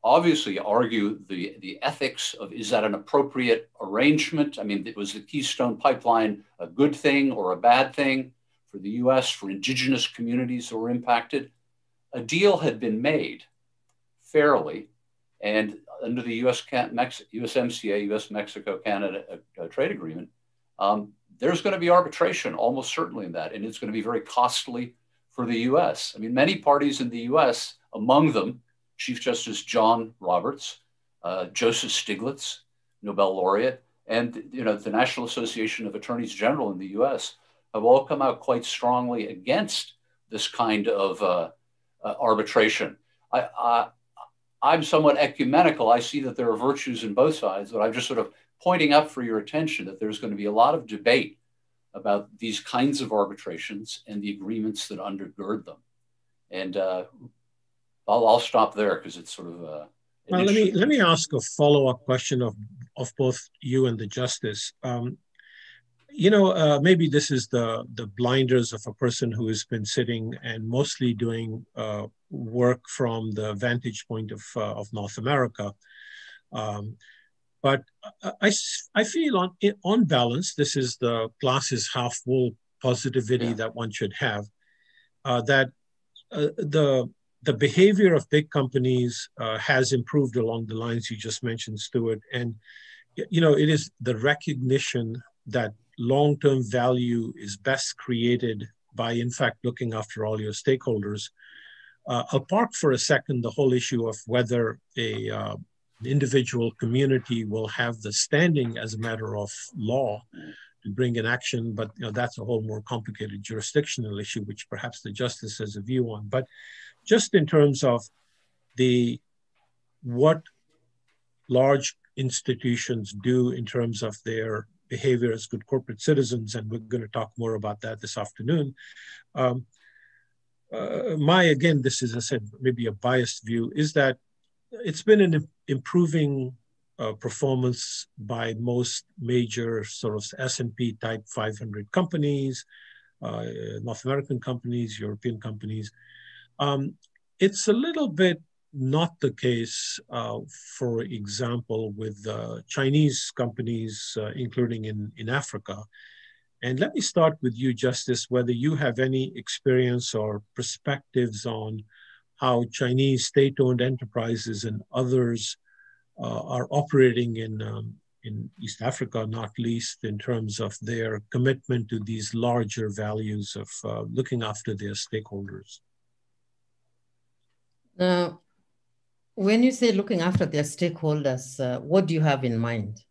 obviously argue the, the ethics of is that an appropriate arrangement? I mean, was the Keystone Pipeline a good thing or a bad thing for the US, for indigenous communities that were impacted? A deal had been made fairly, and under the US Mex- USMCA, US Mexico Canada uh, uh, trade agreement, um, there's going to be arbitration almost certainly in that, and it's going to be very costly for the US. I mean, many parties in the US, among them Chief Justice John Roberts, uh, Joseph Stiglitz, Nobel laureate, and you know the National Association of Attorneys General in the U.S. have all come out quite strongly against this kind of uh, uh, arbitration. I, I, I'm somewhat ecumenical. I see that there are virtues in both sides, but I'm just sort of pointing up for your attention that there's going to be a lot of debate about these kinds of arbitrations and the agreements that undergird them. And uh, I'll, I'll stop there because it's sort of. Uh,
well, let me let me ask a follow up question of of both you and the justice. Um, you know, uh, maybe this is the the blinders of a person who has been sitting and mostly doing uh, work from the vantage point of uh, of North America. Um, but I, I feel on on balance, this is the glass is half full positivity yeah. that one should have. Uh, that uh, the the behavior of big companies uh, has improved along the lines you just mentioned, Stuart. And, you know, it is the recognition that long term value is best created by, in fact, looking after all your stakeholders. Uh, I'll park for a second the whole issue of whether a, uh, individual community will have the standing as a matter of law to bring an action, but you know, that's a whole more complicated jurisdictional issue, which perhaps the justice has a view on. But just in terms of the what large institutions do in terms of their behavior as good corporate citizens, and we're going to talk more about that this afternoon. Um, uh, my, again, this is, I said, maybe a biased view, is that it's been an improving uh, performance by most major sort of S&P type 500 companies, uh, North American companies, European companies. Um, it's a little bit not the case, uh, for example, with uh, Chinese companies, uh, including in, in Africa. And let me start with you, Justice, whether you have any experience or perspectives on how Chinese state owned enterprises and others uh, are operating in, um, in East Africa, not least in terms of their commitment to these larger values of uh, looking after their stakeholders.
Now, when you say looking after their stakeholders, uh, what do you have in mind?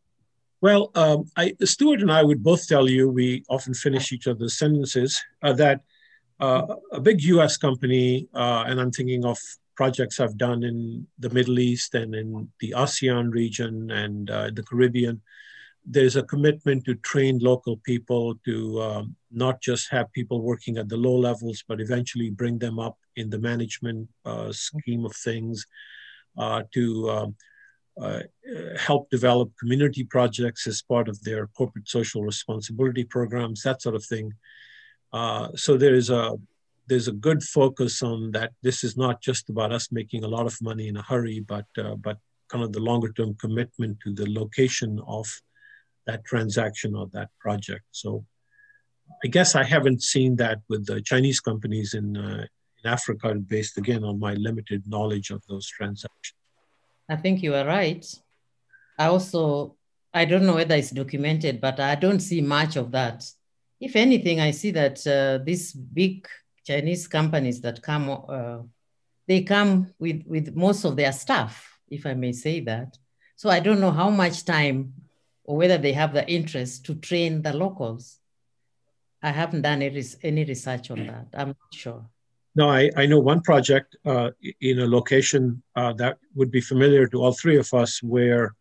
Well, um, I, Stuart and I would both tell you, we often finish each other's sentences, uh, that uh, a big US company, uh, and I'm thinking of projects I've done in the Middle East and in the ASEAN region and uh, the Caribbean, there's a commitment to train local people to um, not just have people working at the low levels, but eventually bring them up in the management uh, scheme of things, to um, uh, help develop community projects as part of their corporate social responsibility programs, that sort of thing. Uh, so there is a there's a good focus on that. This is not just about us making a lot of money in a hurry, but uh, but kind of the longer term commitment to the location of that transaction or that project. So I guess I haven't seen that with the Chinese companies in, uh, Africa, based again on my limited knowledge of those transactions.
I think you are right. I also I don't know whether it's documented, but I don't see much of that. If anything, I see that uh, these big Chinese companies that come, uh, they come with, with most of their staff, if I may say that. So I don't know how much time or whether they have the interest to train the locals. I haven't done any, any research on that. I'm not sure.
No, I, I know one project uh, in a location uh, that would be familiar to all three of us where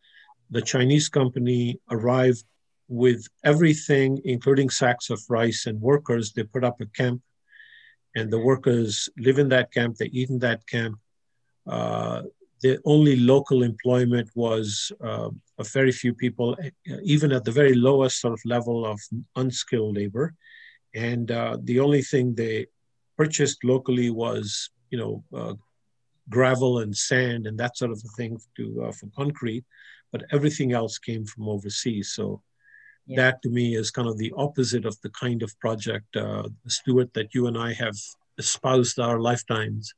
the Chinese company arrived with everything, including sacks of rice and workers. They put up a camp, and the workers live in that camp. They eat in that camp. Uh, the only local employment was uh, a very few people, even at the very lowest sort of level of unskilled labor. And uh, the only thing they purchased locally was, you know, uh, gravel and sand and that sort of thing to uh, for concrete but everything else came from overseas. So yeah. that to me is kind of the opposite of the kind of project, uh, Stuart, that you and I have espoused our lifetimes.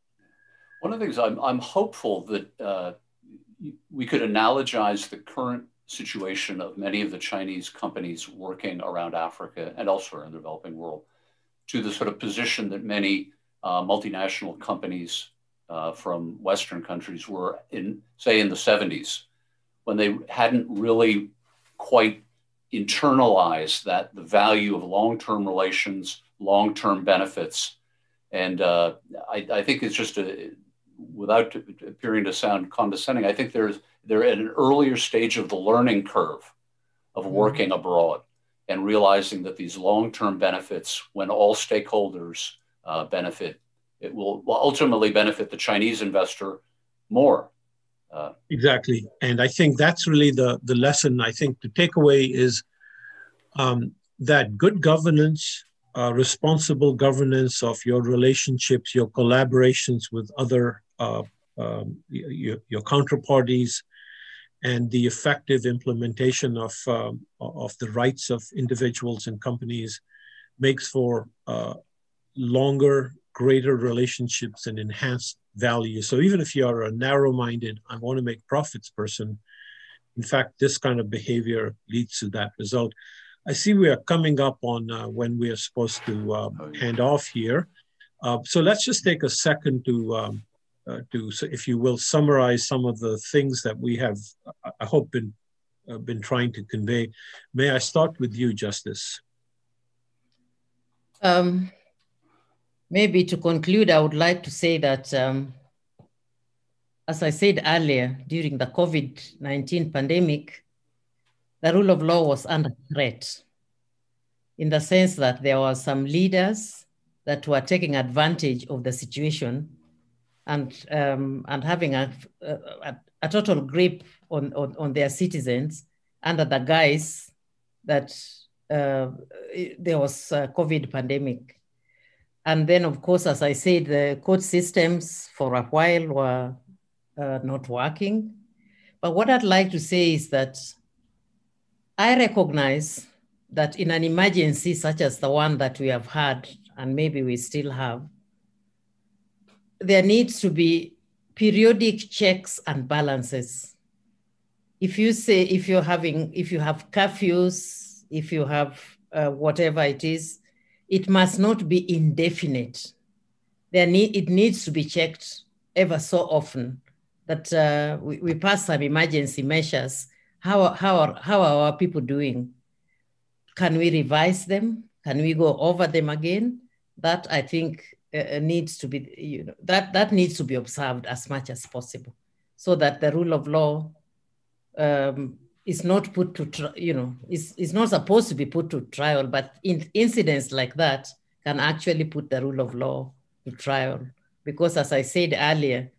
One of the things I'm, I'm hopeful that uh, we could analogize the current situation of many of the Chinese companies working around Africa and elsewhere in the developing world to the sort of position that many uh, multinational companies uh, from Western countries were in, say, in the 70s, when they hadn't really quite internalized that the value of long-term relations, long-term benefits, and uh, I, I, think it's just a, without appearing to sound condescending, I think there's they're at an earlier stage of the learning curve of working mm-hmm. abroad and realizing that these long-term benefits, when all stakeholders uh, benefit, it will ultimately benefit the Chinese investor more
uh, exactly, and I think that's really the the lesson. I think to take away is um, that good governance, uh, responsible governance of your relationships, your collaborations with other uh, um, your, your, counterparties, and the effective implementation of um, of the rights of individuals and companies makes for uh, longer, greater relationships and enhanced value. So even if you are a narrow-minded, I want to make profits person, in fact, this kind of behavior leads to that result. I see we are coming up on uh, when we are supposed to um, oh, hand off here. Uh, so let's just take a second to, um, uh, to, so if you will, summarize some of the things that we have, I hope, been, uh, been trying to convey. May I start with you, Justice?
Um, Maybe to conclude, I would like to say that, um, as I said earlier, during the COVID 19 pandemic, the rule of law was under threat in the sense that there were some leaders that were taking advantage of the situation and, um, and having a, a, a total grip on, on, on, their citizens under the guise that uh, there was a COVID pandemic. And then, of course, as I said, the court systems for a while were uh, not working. But what I'd like to say is that I recognize that in an emergency such as the one that we have had, and maybe we still have, there needs to be periodic checks and balances. If you say, if you're having, if you have curfews, if you have uh, whatever it is, it must not be indefinite. There need, it needs to be checked ever so often that uh, we, we pass some emergency measures. How, how, are, how are our people doing? Can we revise them? Can we go over them again? That I think uh, uh needs to be, you know, that, that needs to be observed as much as possible so that the rule of law um, is not put to, you know, is, is not supposed to be put to trial, but in, incidents like that can actually put the rule of law to trial. Because as I said earlier,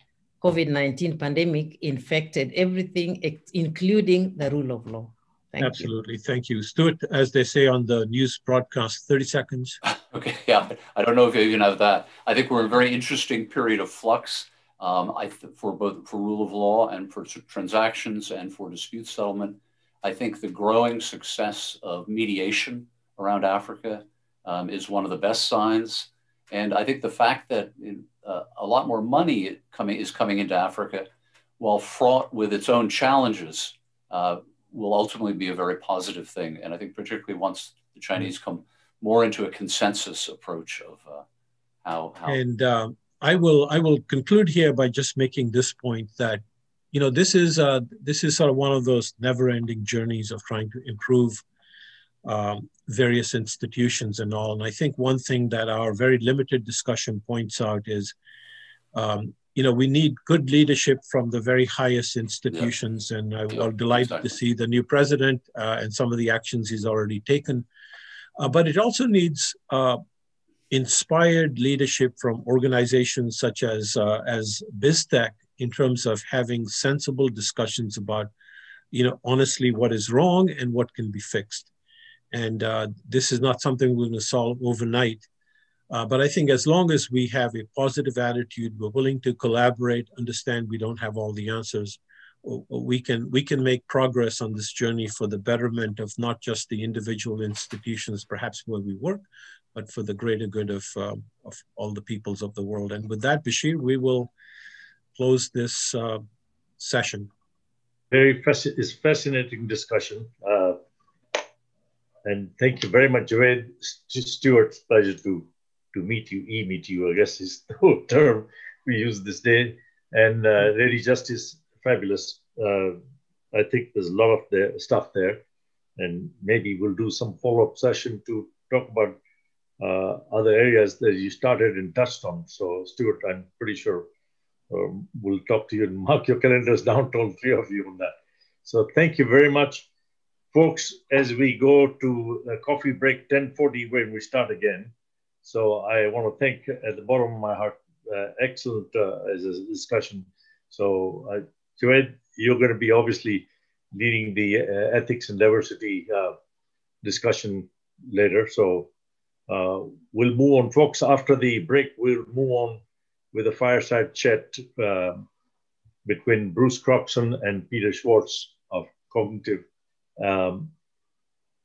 COVID-19 pandemic infected everything, including the rule of law.
Thank Absolutely. You. Thank you. Stuart, as they say on the news broadcast, 30 seconds.
Okay. Yeah. I don't know if you even have that. I think we're in a very interesting period of flux um, I th- for both for rule of law and for transactions and for dispute settlement. I think the growing success of mediation around Africa um, is one of the best signs. And I think the fact that uh, a lot more money coming is coming into Africa, while fraught with its own challenges, uh, will ultimately be a very positive thing. And I think particularly once the Chinese come more into a consensus approach of uh, how, how.
And uh, I will I will conclude here by just making this point that you know this is uh, this is sort of one of those never-ending journeys of trying to improve um, various institutions and all. And I think one thing that our very limited discussion points out is, um, you know, we need good leadership from the very highest institutions. Yeah. And I yeah, was delighted exactly. to see the new president uh, and some of the actions he's already taken. Uh, but it also needs uh, inspired leadership from organizations such as uh, as BizTek in terms of having sensible discussions about, you know, honestly what is wrong and what can be fixed. And uh, this is not something we're going to solve overnight. Uh, but I think as long as we have a positive attitude, we're willing to collaborate, understand we don't have all the answers, we can we can make progress on this journey for the betterment of not just the individual institutions, perhaps where we work, but for the greater good of uh, of all the peoples of the world. And with that, Bashir, we will close this uh, session.
Very it's fascinating discussion. Uh, and thank you very much, Javade Stuart. Pleasure to to meet you, e-meet you, I guess is the term we use this day. And uh, Lady Justice, fabulous. Uh, I think there's a lot of the stuff there. And maybe we'll do some follow-up session to talk about uh, other areas that you started and touched on. So, Stuart, I'm pretty sure um, we'll talk to you and mark your calendars down to all three of you on that. So, thank you very much folks, as we go to a coffee break 1040 when we start again. So I want to thank at the bottom of my heart, uh, excellent uh, as a discussion. So uh, Ed, you're going to be obviously leading the uh, ethics and diversity uh, discussion later. So uh, we'll move on, folks. After the break, we'll move on with a fireside chat uh, between Bruce Croxon and Peter Schwartz of Cognitive um,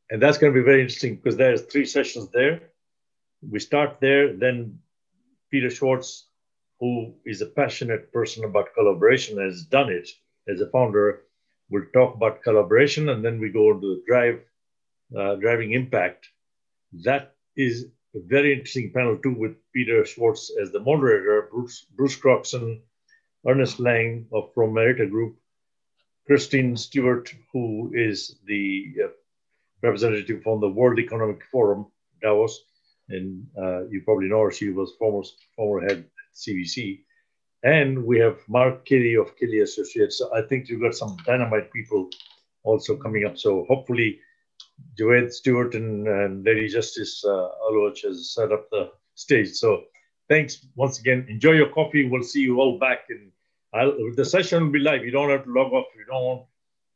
and that's going to be very interesting because there's three sessions there. We start there, then Peter Schwartz, who is a passionate person about collaboration, has done it as a founder, will talk about collaboration, and then we go into the drive, uh, driving impact. That is a very interesting panel too, with Peter Schwartz as the moderator, Bruce, Bruce Croxon, Ernest Lang of from Merita Group, Christine Stewart, who is the uh, representative from the World Economic Forum, Davos, and uh, you probably know her. She was former former head CBC. And we have Mark Kelly of Kelly Associates. So I think you've got some dynamite people also coming up. So hopefully, Javade Stuart and, and Lady Justice uh, Aluoch has set up the stage. So thanks once again. Enjoy your coffee. We'll see you all back I'll, the session will be live. You don't have to log off you don't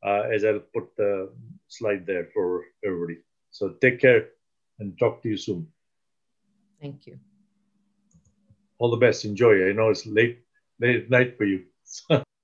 uh, as I'll put the slide there for everybody. So take care and talk to you soon.
Thank you.
All the best. Enjoy. I know it's late, late night for you.